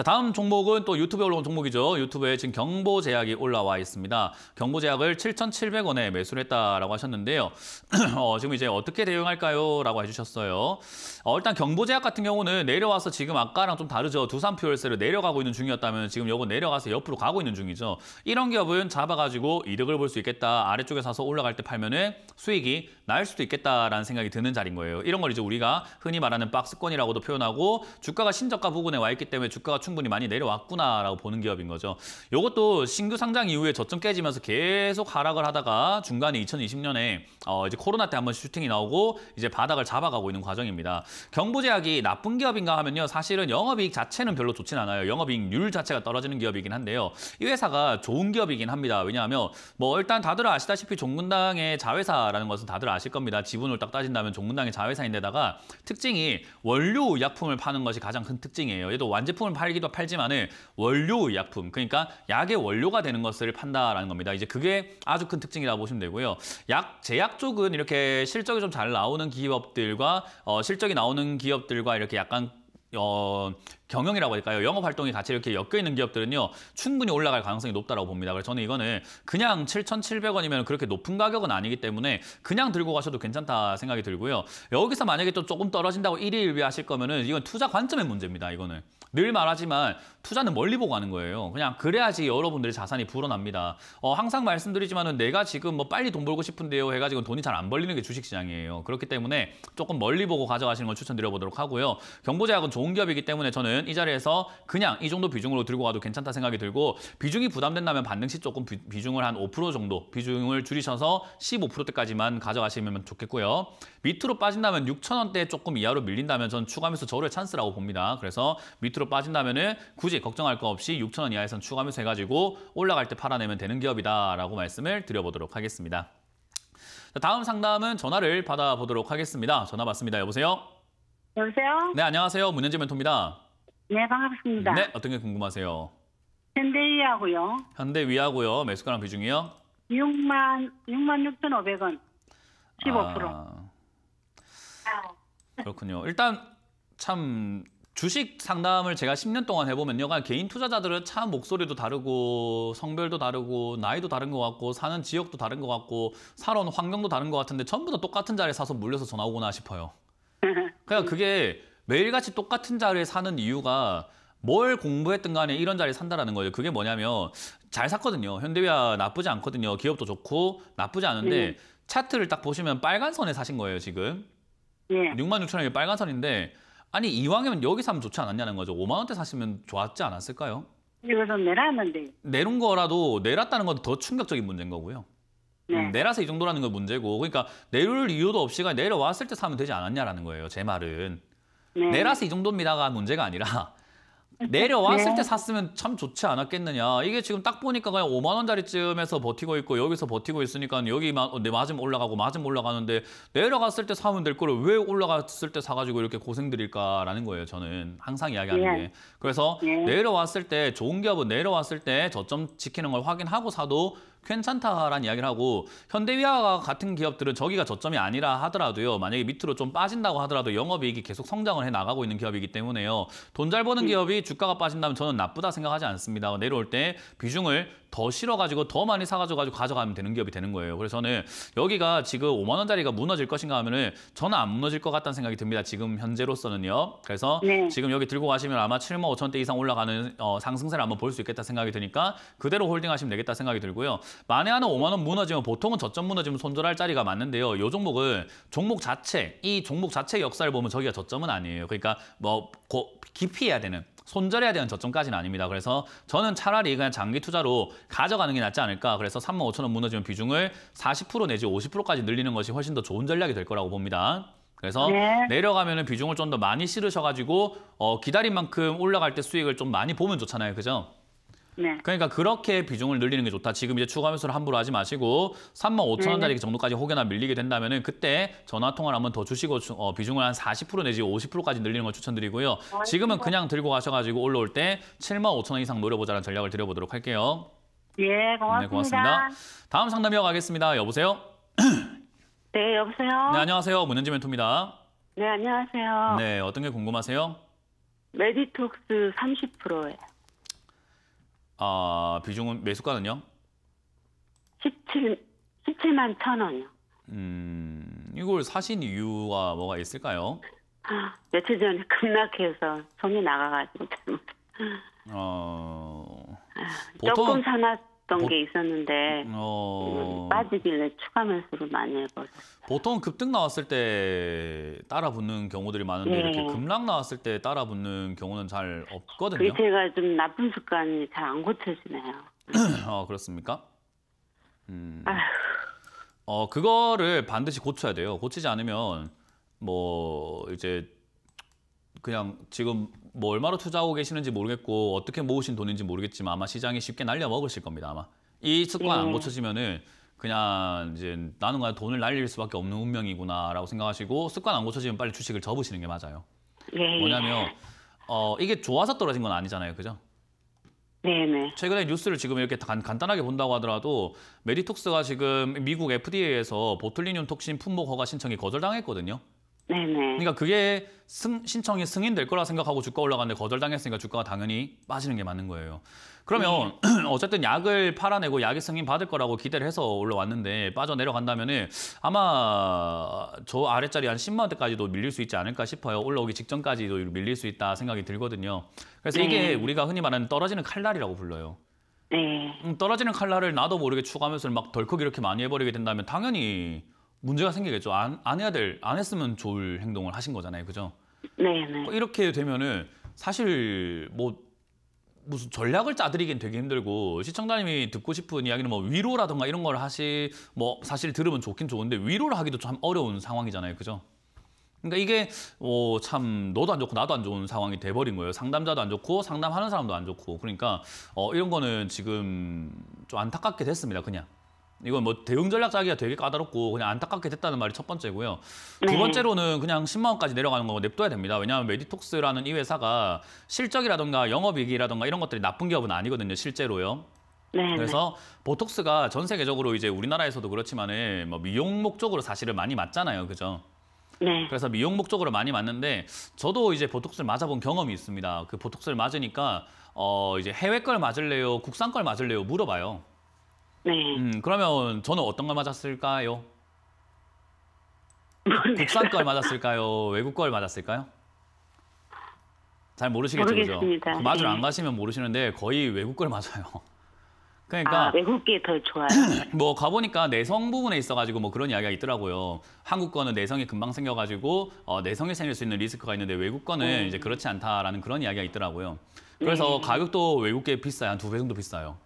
자, 다음 종목은 또 유튜브에 올라온 종목이죠. 유튜브에 지금 경보 제약이 올라와 있습니다. 경보 제약을 7,700원에 매수를 했다라고 하셨는데요. 어, 지금 이제 어떻게 대응할까요? 라고 해주셨어요. 어, 일단 경보 제약 같은 경우는 내려와서 지금 아까랑 좀 다르죠. 두산 퓨얼스를 내려가고 있는 중이었다면 지금 요거 내려가서 옆으로 가고 있는 중이죠. 이런 기업은 잡아가지고 이득을 볼 수 있겠다. 아래쪽에 사서 올라갈 때 팔면은 수익이 날 수도 있겠다라는 생각이 드는 자리인 거예요. 이런 걸 이제 우리가 흔히 말하는 박스권이라고도 표현하고 주가가 신저가 부근에 와 있기 때문에 주가가 충 분히 많이 내려왔구나라고 보는 기업인 거죠. 이것도 신규 상장 이후에 저점 깨지면서 계속 하락을 하다가 중간에 2020년에 어 이제 코로나 때 한번 슈팅이 나오고 이제 바닥을 잡아가고 있는 과정입니다. 경보제약이 나쁜 기업인가 하면요. 사실은 영업이익 자체는 별로 좋진 않아요. 영업이익률 자체가 떨어지는 기업이긴 한데요. 이 회사가 좋은 기업이긴 합니다. 왜냐하면 뭐 일단 다들 아시다시피 종문당의 자회사라는 것은 다들 아실 겁니다. 지분을 딱 따진다면 종문당의 자회사인데다가 특징이 원료 의약품을 파는 것이 가장 큰 특징이에요. 얘도 완제품을 팔기 도 팔지만은 원료 의약품 그러니까 약의 원료가 되는 것을 판다라는 겁니다. 이제 그게 아주 큰 특징이라고 보시면 되고요. 약 제약 쪽은 이렇게 실적이 좀 잘 나오는 기업들과 어, 실적이 나오는 기업들과 이렇게 약간 어, 경영이라고 할까요? 영업 활동이 같이 이렇게 엮여 있는 기업들은요, 충분히 올라갈 가능성이 높다고 봅니다. 그래서 저는 이거는 그냥 7,700원이면 그렇게 높은 가격은 아니기 때문에 그냥 들고 가셔도 괜찮다 생각이 들고요. 여기서 만약에 또 조금 떨어진다고 일희일비 하실 거면은 이건 투자 관점의 문제입니다. 이거는. 늘 말하지만 투자는 멀리 보고 하는 거예요. 그냥 그래야지 여러분들의 자산이 불어납니다. 어, 항상 말씀드리지만은 내가 지금 뭐 빨리 돈 벌고 싶은데요 해가지고 돈이 잘 안 벌리는 게 주식시장이에요. 그렇기 때문에 조금 멀리 보고 가져가시는 걸 추천드려보도록 하고요. 경보제약은 좋은 기업이기 때문에 저는 이 자리에서 그냥 이 정도 비중으로 들고 가도 괜찮다 생각이 들고 비중이 부담된다면 반등 시 조금 비, 비중을 한 5% 정도 비중을 줄이셔서 15%대까지만 가져가시면 좋겠고요. 밑으로 빠진다면 6,000원대 조금 이하로 밀린다면 전 추가매수 절호의 찬스라고 봅니다. 그래서 밑으로 빠진다면은 굳이 걱정할 거 없이 6,000원 이하에선 추가매수 해가지고 올라갈 때 팔아내면 되는 기업이다라고 말씀을 드려보도록 하겠습니다. 자, 다음 상담은 전화를 받아보도록 하겠습니다. 전화 받습니다. 여보세요? 여보세요? 네, 안녕하세요. 문현지 멘토입니다. 네, 반갑습니다. 네, 어떤 게 궁금하세요? 현대이하고요. 현대위하고요. 매수가랑 비중이요? 6만, 6만 6,500원. 15%. 아, 그렇군요. 일단 참 주식 상담을 제가 10년 동안 해보면요. 개인 투자자들은 참 목소리도 다르고 성별도 다르고 나이도 다른 것 같고 사는 지역도 다른 것 같고 살아온 환경도 다른 것 같은데 전부 다 똑같은 자리에 사서 물려서 전화 오구나 싶어요. 그냥 그게 매일같이 똑같은 자리에 사는 이유가 뭘 공부했든 간에 이런 자리에 산다라는 거예요. 그게 뭐냐면 잘 샀거든요. 현대위아 나쁘지 않거든요. 기업도 좋고 나쁘지 않은데 네. 차트를 딱 보시면 빨간 선에 사신 거예요, 지금. 예. 6만 6천 원이 빨간 선인데 아니 이왕이면 여기 사면 좋지 않았냐는 거죠. 5만 원대 사시면 좋았지 않았을까요? 이거 좀 내놨는데. 내린 거라도 내렸다는 건 더 충격적인 문제인 거고요. 네. 음, 내려서 이 정도라는 건 문제고 그러니까 내릴 이유도 없이 그냥 내려왔을 때 사면 되지 않았냐라는 거예요. 제 말은. 네. 내려서 이 정도입니다가 문제가 아니라 내려왔을 네. 때 샀으면 참 좋지 않았겠느냐. 이게 지금 딱 보니까 그냥 5만 원짜리쯤에서 버티고 있고 여기서 버티고 있으니까 여기 마- 내 맞으면 올라가고 맞으면 올라가는데 내려갔을 때 사면 될 거를 왜 올라갔을 때 사가지고 이렇게 고생드릴까라는 거예요. 저는 항상 이야기하는 네. 게. 그래서 네. 내려왔을 때 좋은 기업은 내려왔을 때 저점 지키는 걸 확인하고 사도 괜찮다라는 이야기를 하고 현대위아가 같은 기업들은 저기가 저점이 아니라 하더라도요. 만약에 밑으로 좀 빠진다고 하더라도 영업이익이 계속 성장을 해 나가고 있는 기업이기 때문에요. 돈 잘 버는 기업이 주가가 빠진다면 저는 나쁘다 생각하지 않습니다. 내려올 때 비중을 더 실어가지고 더 많이 사가지고 가지고 가져가면 되는 기업이 되는 거예요. 그래서 저는 여기가 지금 5만 원짜리가 무너질 것인가 하면은 저는 안 무너질 것 같다는 생각이 듭니다. 지금 현재로서는요. 그래서 네. 지금 여기 들고 가시면 아마 7만 5천 대 이상 올라가는 어, 상승세를 한번 볼 수 있겠다 생각이 드니까 그대로 홀딩하시면 되겠다 생각이 들고요. 만에 하나 5만 원 무너지면 보통은 저점 무너지면 손절할 자리가 맞는데요. 이 종목은 종목 자체, 이 종목 자체 역사를 보면 저기가 저점은 아니에요. 그러니까 뭐 고- 깊이 해야 되는 손절해야 되는 저점까지는 아닙니다. 그래서 저는 차라리 그냥 장기 투자로 가져가는 게 낫지 않을까. 그래서 3만 5천 원 무너지면 비중을 40% 내지 50%까지 늘리는 것이 훨씬 더 좋은 전략이 될 거라고 봅니다. 그래서 네. 내려가면은 비중을 좀 더 많이 실으셔가지고 어, 기다린 만큼 올라갈 때 수익을 좀 많이 보면 좋잖아요, 그죠? 네. 그러니까 그렇게 비중을 늘리는 게 좋다. 지금 이제 추가 매수를 함부로 하지 마시고 3만 5천 원짜리 정도까지 혹여나 밀리게 된다면 은 그때 전화 통화를 한번 더 주시고 주- 어, 비중을 한 40% 내지 50%까지 늘리는 걸 추천드리고요. 지금은 그냥 들고 가셔가지고 올라올 때 7만 5천 원 이상 노려보자는 전략을 드려보도록 할게요. 예, 고맙습니다. 네, 고맙습니다. 다음 상담 이어가겠습니다. 여보세요? 네, 여보세요? 네, 안녕하세요. 문현지 멘토입니다. 네, 안녕하세요. 네, 어떤 게 궁금하세요? 메디톡스 30%예요. 아, 비중은 매수가는요? 17 17만 천 원이요. 음, 이걸 사신 이유가 뭐가 있을까요? 아, 며칠 전에 급락해서 손이 나가가지고 잘못 어, 조금 보통 사놨 던 보- 게 있었는데 어, 빠지길래 추가 매수를 많이 해버렸어요. 보통 급등 나왔을 때 따라 붙는 경우들이 많은데 네. 이렇게 급락 나왔을 때 따라 붙는 경우는 잘 없거든요. 제가 좀 나쁜 습관이 잘 안 고쳐지네요. 어, 그렇습니까? 음. 아휴. 어, 그거를 반드시 고쳐야 돼요. 고치지 않으면 뭐 이제 그냥 지금 뭐 얼마로 투자하고 계시는지 모르겠고 어떻게 모으신 돈인지 모르겠지만 아마 시장이 쉽게 날려 먹으실 겁니다. 아마 이 습관 안 네. 고쳐지면은 그냥 이제 나는 그냥 돈을 날릴 수밖에 없는 운명이구나라고 생각하시고 습관 안 고쳐지면 빨리 주식을 접으시는 게 맞아요. 예, 예. 뭐냐면 어 이게 좋아서 떨어진 건 아니잖아요, 그죠? 네네. 최근에 뉴스를 지금 이렇게 간, 간단하게 본다고 하더라도 메디톡스가 지금 미국 FDA에서 보툴리늄 톡신 품목 허가 신청이 거절당했거든요. 네네. 그러니까 그게 승- 신청이 승인될 거라 생각하고 주가 올라갔는데 거절당했으니까 주가가 당연히 빠지는 게 맞는 거예요. 그러면 어쨌든 약을 팔아내고 약이 승인 받을 거라고 기대를 해서 올라왔는데 빠져 내려간다면은 아마 저 아래짜리 한 10만 원대까지도 밀릴 수 있지 않을까 싶어요. 올라오기 직전까지도 밀릴 수 있다 생각이 들거든요. 그래서 이게 네. 우리가 흔히 말하는 떨어지는 칼날이라고 불러요. 네. 음, 떨어지는 칼날을 나도 모르게 추가하면서 막 덜컥 이렇게 많이 해버리게 된다면 당연히 문제가 생기겠죠. 안, 안 해야 될, 안 했으면 좋을 행동을 하신 거잖아요. 그죠? 네네. 뭐 이렇게 되면은 사실 뭐 무슨 전략을 짜드리긴 되게 힘들고 시청자님이 듣고 싶은 이야기는 뭐 위로라던가 이런 걸 하시 뭐 사실 들으면 좋긴 좋은데 위로를 하기도 참 어려운 상황이잖아요. 그죠? 그러니까 이게 어, 참 너도 안 좋고 나도 안 좋은 상황이 돼버린 거예요. 상담자도 안 좋고 상담하는 사람도 안 좋고 그러니까 어, 이런 거는 지금 좀 안타깝게 됐습니다. 그냥 이건 뭐 대응 전략 짜기가 되게 까다롭고 그냥 안타깝게 됐다는 말이 첫 번째고요. 두 네. 번째로는 그냥 10만 원까지 내려가는 거 냅둬야 됩니다. 왜냐하면 메디톡스라는 이 회사가 실적이라던가 영업이익이라던가 이런 것들이 나쁜 기업은 아니거든요. 실제로요. 네네. 그래서 보톡스가 전 세계적으로 이제 우리나라에서도 그렇지만은 뭐 미용 목적으로 사실은 많이 맞잖아요. 그죠? 네. 그래서 미용 목적으로 많이 맞는데 저도 이제 보톡스를 맞아본 경험이 있습니다. 그 보톡스를 맞으니까 어 이제 해외 걸 맞을래요, 국산 걸 맞을래요 물어봐요. 네. 음 그러면 저는 어떤 걸 맞았을까요? 국산 걸 맞았을까요? 외국 걸 맞았을까요? 잘 모르시겠죠, 그죠? 모르겠습니다. 그 맞으러 네. 안 가시면 모르시는데 거의 외국 걸 맞아요. 그러니까 아, 외국 게 더 좋아요. 뭐 가보니까 내성 부분에 있어가지고 뭐 그런 이야기가 있더라고요. 한국 거는 내성이 금방 생겨가지고 어, 내성이 생길 수 있는 리스크가 있는데 외국 거는 이제 그렇지 않다라는 그런 이야기가 있더라고요. 그래서 네. 가격도 외국 게 비싸요. 한 두 배 정도 비싸요.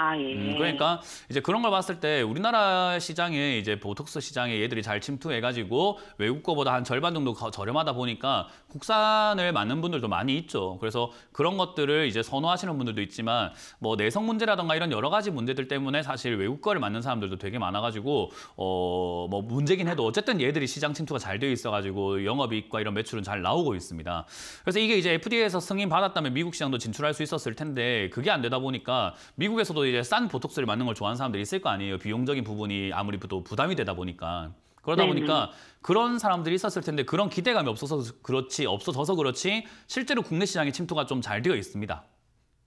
아, 예. 음, 그러니까 이제 그런 걸 봤을 때 우리나라 시장에 이제 보톡스 시장에 얘들이 잘 침투해가지고 외국 거보다 한 절반 정도 거- 저렴하다 보니까 국산을 맞는 분들도 많이 있죠. 그래서 그런 것들을 이제 선호하시는 분들도 있지만 뭐 내성 문제라던가 이런 여러 가지 문제들 때문에 사실 외국 거를 맞는 사람들도 되게 많아가지고 어 뭐 문제긴 해도 어쨌든 얘들이 시장 침투가 잘 되어 있어가지고 영업이익과 이런 매출은 잘 나오고 있습니다. 그래서 이게 이제 FDA에서 승인 받았다면 미국 시장도 진출할 수 있었을 텐데 그게 안 되다 보니까 미국에서도 이제 싼 보톡스를 맞는 걸 좋아하는 사람들이 있을 거 아니에요. 비용적인 부분이 아무리 또 부담이 되다 보니까. 그러다 네네. 보니까 그런 사람들이 있었을 텐데 그런 기대감이 없어서 그렇지 없어져서 그렇지 실제로 국내 시장의 침투가 좀 잘 되어 있습니다.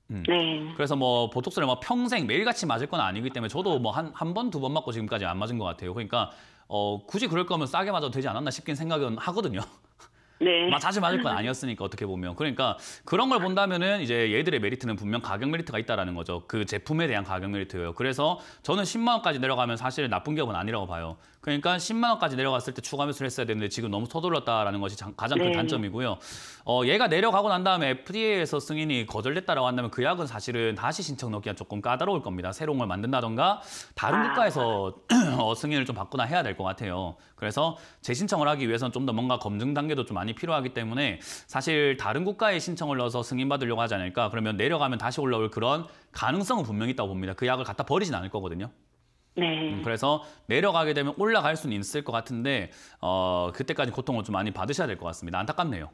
네. 그래서 뭐 보톡스를 뭐 평생 매일같이 맞을 건 아니기 때문에 저도 뭐 한 한 번두번 맞고 지금까지 안 맞은 것 같아요. 그러니까 어 굳이 그럴 거면 싸게 맞아도 되지 않았나 싶긴 생각은 하거든요. 네. 막 자주 맞을 건 아니었으니까 어떻게 보면. 그러니까 그런 걸 본다면은 이제 얘들의 메리트는 분명 가격 메리트가 있다라는 거죠. 그 제품에 대한 가격 메리트예요. 그래서 저는 10만 원까지 내려가면 사실 나쁜 기업은 아니라고 봐요 그러니까 10만 원까지 내려갔을 때 추가 매수를 했어야 되는데 지금 너무 서둘렀다라는 것이 장- 가장 큰 네. 단점이고요 어 얘가 내려가고 난 다음에 FDA에서 승인이 거절됐다라고 한다면 그 약은 사실은 다시 신청 넣기가 조금 까다로울 겁니다 새로운 걸 만든다던가 다른 아. 국가에서 어, 승인을 좀 받거나 해야 될 것 같아요. 그래서 재신청을 하기 위해서는 좀 더 뭔가 검증 단계도 좀 많이 필요하기 때문에 사실 다른 국가에 신청을 넣어서 승인받으려고 하지 않을까 그러면 내려가면 다시 올라올 그런 가능성은 분명히 있다고 봅니다. 그 약을 갖다 버리진 않을 거거든요. 네. 음, 그래서 내려가게 되면 올라갈 수는 있을 것 같은데 어, 그때까지 고통을 좀 많이 받으셔야 될 것 같습니다. 안타깝네요.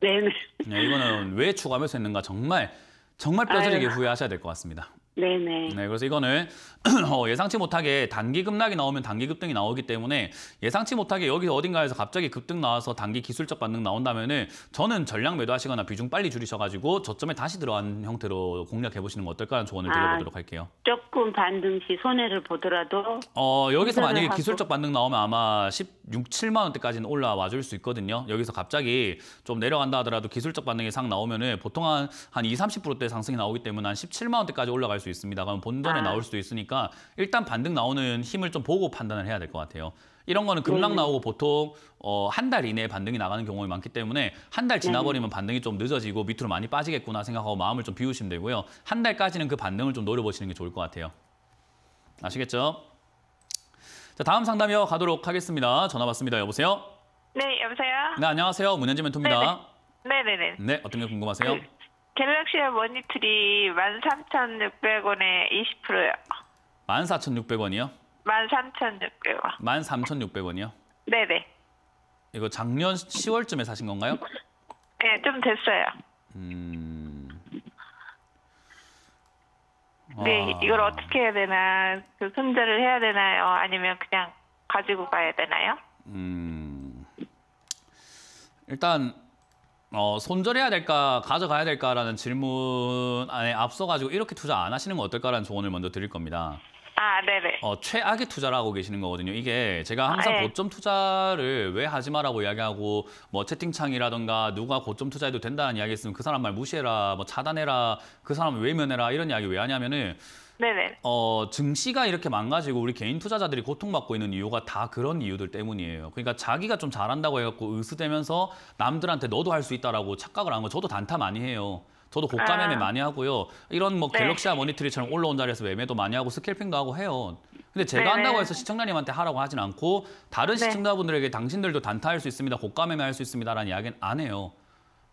네. 네. 네, 이거는 왜 추가 매수했는가 정말 정말 뼈저리게 아유. 후회하셔야 될 것 같습니다. 네네. 네, 그래서 이거는 어, 예상치 못하게 단기 급락이 나오면 단기 급등이 나오기 때문에 예상치 못하게 여기 어딘가에서 갑자기 급등 나와서 단기 기술적 반등 나온다면은 저는 전량 매도하시거나 비중 빨리 줄이셔가지고 저점에 다시 들어간 형태로 공략해 보시는 거 어떨까 하는 조언을 드려보도록 할게요. 조금 반등 시 손해를 보더라도 어, 여기서 만약에 하고. 기술적 반등 나오면 아마 16, 7만 원대까지는 올라와 줄 수 있거든요. 여기서 갑자기 좀 내려간다 하더라도 기술적 반등이 상 나오면은 보통 한, 한 2, 30%대 상승이 나오기 때문에 한 17만 원대까지 올라갈 수 있습니다. 그럼 본전에 아. 나올 수도 있으니까 일단 반등 나오는 힘을 좀 보고 판단을 해야 될 것 같아요. 이런 거는 급락 나오고 보통 어, 한 달 이내에 반등이 나가는 경우가 많기 때문에 한 달 지나버리면 반등이 좀 늦어지고 밑으로 많이 빠지겠구나 생각하고 마음을 좀 비우시면 되고요. 한 달까지는 그 반등을 좀 노려보시는 게 좋을 것 같아요. 아시겠죠? 자, 다음 상담이어 가도록 하겠습니다. 전화 받습니다. 여보세요? 네, 여보세요? 네, 안녕하세요. 문현지 멘토입니다. 네네네. 네, 어떤 게 궁금하세요? 그, 갤럭시 모니터리 13,600원에 20%요. 14,600원이요? 13,600원. 13,600원이요? 네네. 이거 작년 10월쯤에 사신 건가요? 네, 좀 됐어요. 음. 네, 아, 이걸 어떻게 해야 되나, 그 손절을 해야 되나요? 아니면 그냥 가지고 가야 되나요? 음. 일단 어, 손절해야 될까 가져가야 될까라는 질문 안에 앞서 가지고 이렇게 투자 안 하시는 거 어떨까라는 조언을 먼저 드릴 겁니다. 아, 네네. 어, 최악의 투자를 하고 계시는 거거든요. 이게 제가 항상 아, 예. 고점 투자를 왜 하지 마라고 이야기하고 뭐 채팅창이라던가 누가 고점 투자해도 된다는 이야기 했으면 그 사람 말 무시해라, 뭐 차단해라, 그 사람 외면해라 이런 이야기 왜 하냐면은 네네. 어, 증시가 이렇게 망가지고 우리 개인 투자자들이 고통받고 있는 이유가 다 그런 이유들 때문이에요. 그러니까 자기가 좀 잘한다고 해갖고 으스대면서 남들한테 너도 할 수 있다라고 착각을 한 거 저도 단타 많이 해요. 저도 고가 매매 아. 많이 하고요. 이런 뭐 네. 갤럭시아 모니터리처럼 올라온 자리에서 매매도 많이 하고 스캘핑도 하고 해요. 근데 제가 네네. 한다고 해서 시청자님한테 하라고 하진 않고 다른 네. 시청자분들에게 당신들도 단타할 수 있습니다. 고가 매매할 수 있습니다라는 이야기는 안 해요.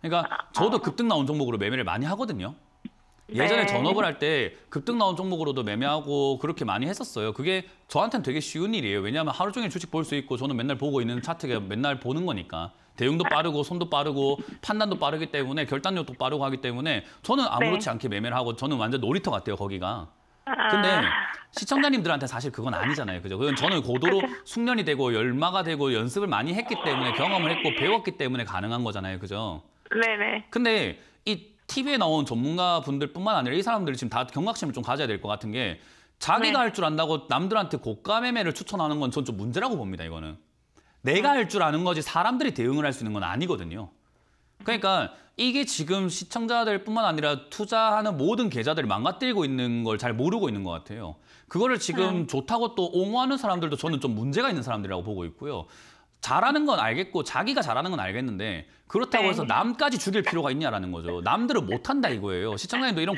그러니까 저도 급등 나온 종목으로 매매를 많이 하거든요. 예전에 네. 전업을 할 때 급등 나온 종목으로도 매매하고 그렇게 많이 했었어요. 그게 저한테는 되게 쉬운 일이에요. 왜냐하면 하루 종일 주식 볼 수 있고 저는 맨날 보고 있는 차트가 맨날 보는 거니까. 대응도 빠르고 손도 빠르고 판단도 빠르기 때문에 결단력도 빠르고 하기 때문에 저는 아무렇지 네. 않게 매매를 하고 저는 완전 놀이터 같아요 거기가. 근데 아, 시청자님들한테 사실 그건 아니잖아요. 그죠? 그건 저는 고도로 숙련이 되고 열마가 되고 연습을 많이 했기 때문에 경험을 했고 배웠기 때문에 가능한 거잖아요. 그죠? 네네. 근데 이 TV에 나온 전문가 분들뿐만 아니라 이 사람들이 지금 다 경각심을 좀 가져야 될 것 같은 게 자기가 네. 할줄 안다고 남들한테 고가 매매를 추천하는 건 전 좀 문제라고 봅니다. 이거는 내가 할 줄 아는 거지 사람들이 대응을 할 수 있는 건 아니거든요. 그러니까 이게 지금 시청자들뿐만 아니라 투자하는 모든 계좌들을 망가뜨리고 있는 걸 잘 모르고 있는 것 같아요. 그거를 지금 좋다고 또 옹호하는 사람들도 저는 좀 문제가 있는 사람들이라고 보고 있고요. 잘하는 건 알겠고 자기가 잘하는 건 알겠는데 그렇다고 네. 해서 남까지 죽일 필요가 있냐라는 거죠. 남들은 못한다 이거예요. 시청자님도 이런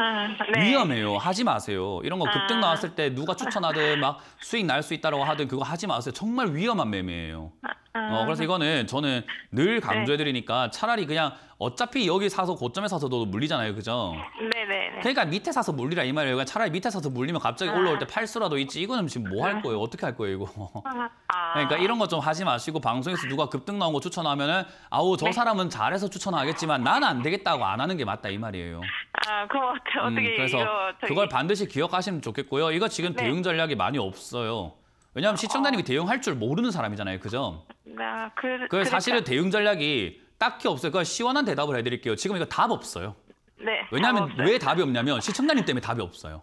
아, 네. 위험해요. 하지 마세요. 이런 거 급등 아. 나왔을 때 누가 추천하든 막 수익 날 수 있다라고 하든 그거 하지 마세요. 정말 위험한 매매예요. 어, 그래서 이거는 저는 늘 강조해드리니까 차라리 그냥 어차피 여기 사서 고점에 사서 도 물리잖아요. 그죠? 네네네. 그러니까 밑에 사서 물리라 이 말이에요. 그러니까 차라리 밑에 사서 물리면 갑자기 올라올 때 팔수라도 있지. 이거는 지금 뭐 할 거예요? 어떻게 할 거예요, 이거? 아, 그러니까 이런 거 좀 하지 마시고 방송에서 누가 급등 나온 거 추천하면은 아우 저 사람은 잘해서 추천하겠지만 나는 안 되겠다고 안 하는 게 맞다 이 말이에요. 아, 그럼 어떻게, 음, 어떻게 그래서 이거 저기 그걸 반드시 기억하시면 좋겠고요. 이거 지금 네. 대응 전략이 많이 없어요. 왜냐하면 시청자님이 대응할 줄 모르는 사람이잖아요, 그죠? 나 그, 그 사실은 대응 전략이 딱히 없어요. 그 시원한 대답을 해드릴게요. 지금 이거 답 없어요. 네. 왜냐하면 답. 왜 답이 없냐면 시청자님 때문에 답이 없어요.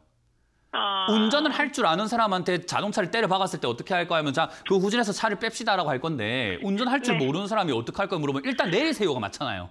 어, 운전을 할 줄 아는 사람한테 자동차를 때려 박았을 때 어떻게 할까 하면 자, 그 후진해서 차를 뺍시다라고 할 건데 운전할 줄 네. 모르는 사람이 어떻게 할 거야 물어보면 일단 내리세요가 맞잖아요.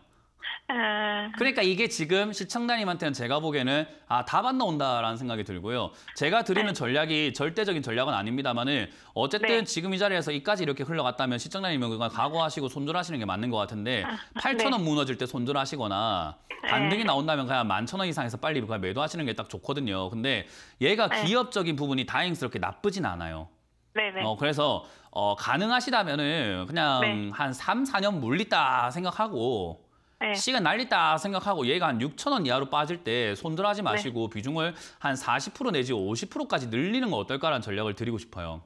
아, 그러니까 이게 지금 시청자님한테는 제가 보기에는 아, 답안 나온다라는 생각이 들고요. 제가 드리는 전략이 절대적인 전략은 아닙니다만은 어쨌든 네. 지금 이 자리에서 이까지 이렇게 흘러갔다면 시청자님은 그건 각오하시고 손절하시는 게 맞는 것 같은데 8천 원 무너질 때 손절하시거나 반등이 나온다면 그냥 만천 원 이상에서 빨리 그냥 매도하시는 게 딱 좋거든요. 근데 얘가 네. 기업적인 부분이 다행스럽게 나쁘진 않아요. 네네. 어, 그래서 어, 가능하시다면은 그냥 네. 한 3, 4년 물리다 생각하고 네. 시간 날리다 생각하고 얘가 한 6천 원 이하로 빠질 때 손절하지 마시고 비중을 한 40% 내지 50%까지 늘리는 거 어떨까라는 전략을 드리고 싶어요.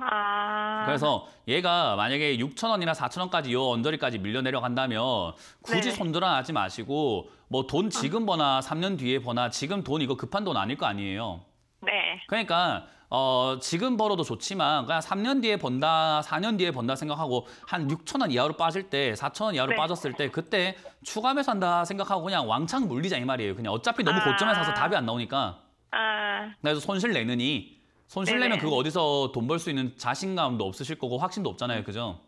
아, 그래서 얘가 만약에 6천 원이나 4천 원까지 요 언저리까지 밀려 내려간다면 굳이 네. 손절하지 마시고 뭐 돈 지금 버나 3년 뒤에 버나 지금 돈 이거 급한 돈 아닐 거 아니에요. 네. 그러니까 어, 지금 벌어도 좋지만 그냥 3년 뒤에 번다, 4년 뒤에 번다 생각하고 한 6천 원 이하로 빠질 때, 4천 원 이하로 네. 빠졌을 때 그때 추가 매수한다 생각하고 그냥 왕창 물리자 이 말이에요. 그냥 어차피 너무 아. 고점에 사서 답이 안 나오니까. 아, 그래서 손실 내느니 손실 네네. 내면 그거 어디서 돈 벌 수 있는 자신감도 없으실 거고 확신도 없잖아요. 그죠?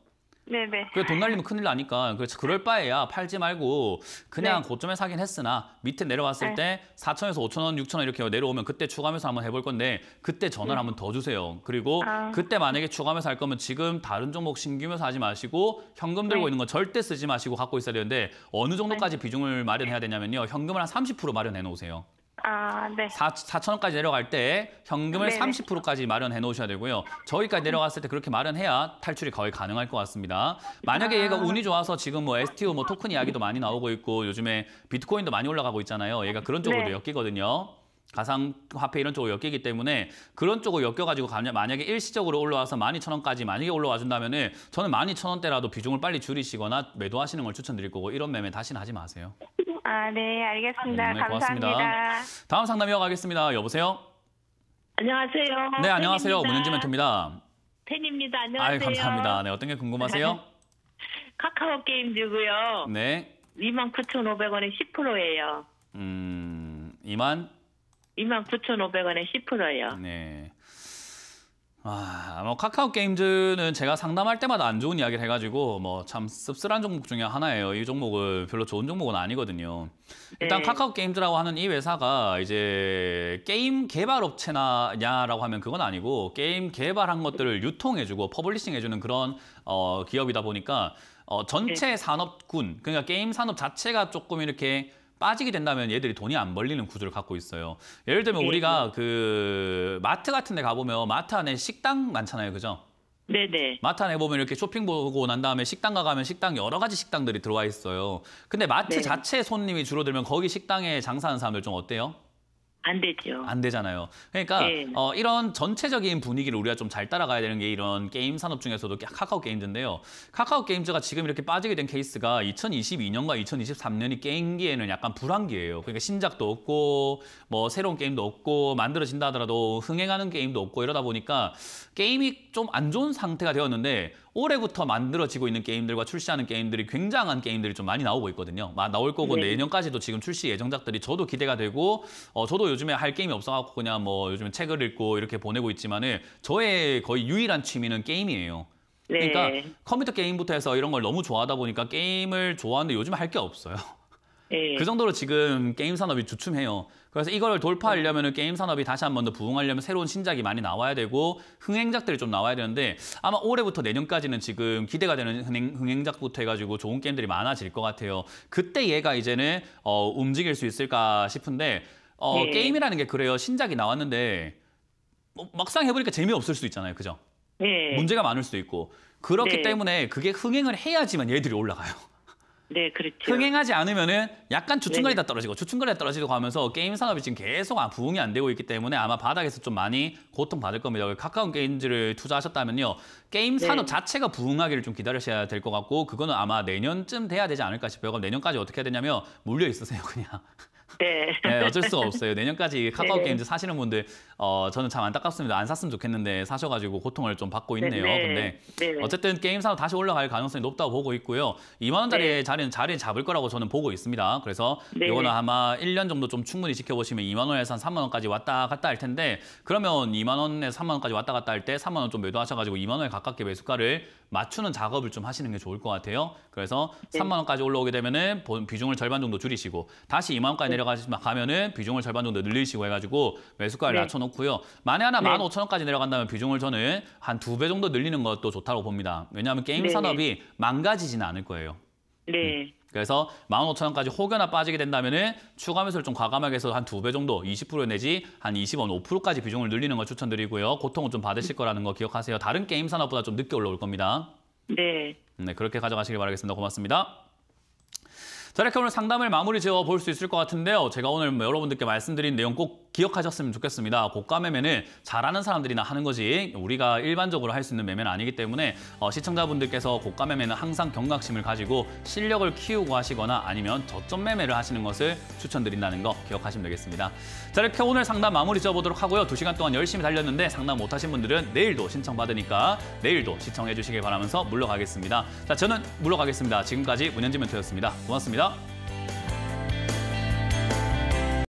네네. 그래 돈 날리면 큰일 나니까 그래서 그럴 바에야 팔지 말고 그냥 네. 고점에 사긴 했으나 밑에 내려왔을 네. 때 4천에서 5천 원, 6천 원 이렇게 내려오면 그때 추가 매수 한번 해볼 건데 그때 전화를 한번 더 주세요. 그리고 네. 아. 그때 만약에 추가 매수 할 거면 지금 다른 종목 신규 매수 하지 마시고 현금 들고 네. 있는 거 절대 쓰지 마시고 갖고 있어야 되는데 어느 정도까지 비중을 마련해야 되냐면요. 현금을 한30% 마련해 놓으세요. 아, 네. 4, 4천 원까지 내려갈 때 현금을 네네. 30%까지 마련해 놓으셔야 되고요. 저기까지 내려갔을 때 그렇게 마련해야 탈출이 거의 가능할 것 같습니다. 만약에 얘가 운이 좋아서 지금 뭐 STO 뭐 토큰 이야기도 많이 나오고 있고 요즘에 비트코인도 많이 올라가고 있잖아요. 얘가 그런 쪽으로 네. 엮이거든요. 가상화폐 이런 쪽으로 엮이기 때문에 그런 쪽으로 엮여가지고 만약에 일시적으로 올라와서 12,000원까지 만약에 올라와 준다면은 저는 12,000원대라도 비중을 빨리 줄이시거나 매도하시는 걸 추천드릴 거고 이런 매매 다시는 하지 마세요. 아, 네, 알겠습니다. 음, 네, 고맙습니다. 감사합니다. 다음 상담 이어 가겠습니다. 여보세요? 안녕하세요. 네, 안녕하세요. 문현지 멘토입니다. 팬입니다. 안녕하세요. 아유, 감사합니다. 네, 어떤 게 궁금하세요? 카카오 게임즈고요. 네. 29,500원에 10%예요. 음, 2만? 29,500원에 10%예요. 네. 아, 뭐 카카오 게임즈는 제가 상담할 때마다 안 좋은 이야기를 해가지고 뭐 참 씁쓸한 종목 중에 하나예요. 이 종목은 별로 좋은 종목은 아니거든요. 일단 네. 카카오 게임즈라고 하는 이 회사가 이제 게임 개발 업체냐라고 하면 그건 아니고 게임 개발한 것들을 유통해주고 publishing해주는 그런 어, 기업이다 보니까 어, 전체 산업군 그러니까 게임 산업 자체가 조금 이렇게 빠지게 된다면 얘들이 돈이 안 벌리는 구조를 갖고 있어요. 예를 들면 네. 우리가 그 마트 같은 데 가보면 마트 안에 식당 많잖아요. 그죠? 네네. 마트 안에 보면 이렇게 쇼핑 보고 난 다음에 식당 가가면 식당 여러 가지 식당들이 들어와 있어요. 근데 마트 네. 자체 손님이 줄어들면 거기 식당에 장사하는 사람들 좀 어때요? 안 되죠. 안 되잖아요. 그러니까 네. 어, 이런 전체적인 분위기를 우리가 좀 잘 따라가야 되는 게 이런 게임 산업 중에서도 카카오 게임즈인데요. 카카오 게임즈가 지금 이렇게 빠지게 된 케이스가 2022년과 2023년이 게임기에는 약간 불황기예요. 그러니까 신작도 없고 뭐 새로운 게임도 없고 만들어진다 하더라도 흥행하는 게임도 없고 이러다 보니까 게임이 좀 안 좋은 상태가 되었는데 올해부터 만들어지고 있는 게임들과 출시하는 게임들이 굉장한 게임들이 좀 많이 나오고 있거든요. 막 나올 거고 네. 내년까지도 지금 출시 예정작들이 저도 기대가 되고 어 저도 요즘에 할 게임이 없어갖고 그냥 뭐 요즘에 책을 읽고 이렇게 보내고 있지만은 저의 거의 유일한 취미는 게임이에요. 네. 그러니까 컴퓨터 게임부터 해서 이런 걸 너무 좋아하다 보니까 게임을 좋아하는데 요즘 할 게 없어요. 네. 그 정도로 지금 게임 산업이 주춤해요. 그래서 이걸 돌파하려면 게임 산업이 다시 한 번 더 부흥하려면 새로운 신작이 많이 나와야 되고 흥행작들이 좀 나와야 되는데 아마 올해부터 내년까지는 지금 기대가 되는 흥행, 흥행 작부터 해가지고 좋은 게임들이 많아질 것 같아요. 그때 얘가 이제는 어, 움직일 수 있을까 싶은데 어, 네. 게임이라는 게 그래요. 신작이 나왔는데 뭐 막상 해보니까 재미없을 수 있잖아요. 그죠? 네. 문제가 많을 수도 있고 그렇기 네. 때문에 그게 흥행을 해야지만 얘들이 올라가요. 네, 그렇죠. 흥행하지 않으면은 약간 주춤거리다 떨어지고 주춤거리다 떨어지고 하면서 게임 산업이 지금 계속 아, 부흥이 안 되고 있기 때문에 아마 바닥에서 좀 많이 고통 받을 겁니다. 카카오 게임즈를 투자하셨다면요. 게임 산업 네. 자체가 부흥하기를 좀 기다리셔야 될 것 같고 그거는 아마 내년쯤 돼야 되지 않을까 싶어요. 그럼 내년까지 어떻게 해야 되냐면 물려 있으세요, 그냥. 네. 네, 어쩔 수가 없어요. 내년까지 카카오 네. 게임즈 사시는 분들 어, 저는 참 안타깝습니다. 안 샀으면 좋겠는데 사셔가지고 고통을 좀 받고 있네요. 네. 근데 네. 어쨌든 게임 산업 다시 올라갈 가능성이 높다고 보고 있고요. 2만 원짜리 네. 자리는 자리 잡을 거라고 저는 보고 있습니다. 그래서 네. 이거는 아마 1년 정도 좀 충분히 지켜보시면 2만 원에서 한 3만 원까지 왔다 갔다 할 텐데 그러면 2만 원에서 3만 원까지 왔다 갔다 할 때 3만 원 좀 매도하셔가지고 2만 원에 가깝게 매수가를 맞추는 작업을 좀 하시는 게 좋을 것 같아요. 그래서 네. 3만 원까지 올라오게 되면은 본- 비중을 절반 정도 줄이시고 다시 2만 네. 원까지 내려가 면은 비중을 절반 정도 늘리시고 해가지고 매수가를 네. 낮춰놓고요. 만에 하나 네. 15,000원까지 내려간다면 비중을 저는 한 두 배 정도 늘리는 것도 좋다고 봅니다. 왜냐하면 게임 네. 산업이 망가지지는 않을 거예요. 네. 그래서 15,000원까지 혹여나 빠지게 된다면은 추가 매수를 좀 과감하게 해서 한 두 배 정도 20% 내지 한 20원 5%까지 비중을 늘리는 걸 추천드리고요. 고통은 좀 받으실 거라는 거 기억하세요. 다른 게임 산업보다 좀 늦게 올라올 겁니다. 네. 네, 그렇게 가져가시길 바라겠습니다. 고맙습니다. 자, 이렇게 오늘 상담을 마무리 지어 볼 수 있을 것 같은데요. 제가 오늘 뭐 여러분들께 말씀드린 내용 꼭 기억하셨으면 좋겠습니다. 고가 매매는 잘하는 사람들이나 하는 거지 우리가 일반적으로 할 수 있는 매매는 아니기 때문에 어, 시청자분들께서 고가 매매는 항상 경각심을 가지고 실력을 키우고 하시거나 아니면 저점 매매를 하시는 것을 추천드린다는 거 기억하시면 되겠습니다. 자 이렇게 오늘 상담 마무리 지어보도록 하고요. 두 시간 동안 열심히 달렸는데 상담 못하신 분들은 내일도 신청받으니까 내일도 시청해 주시길 바라면서 물러가겠습니다. 자 저는 물러가겠습니다. 지금까지 문현지 멘토였습니다. 고맙습니다.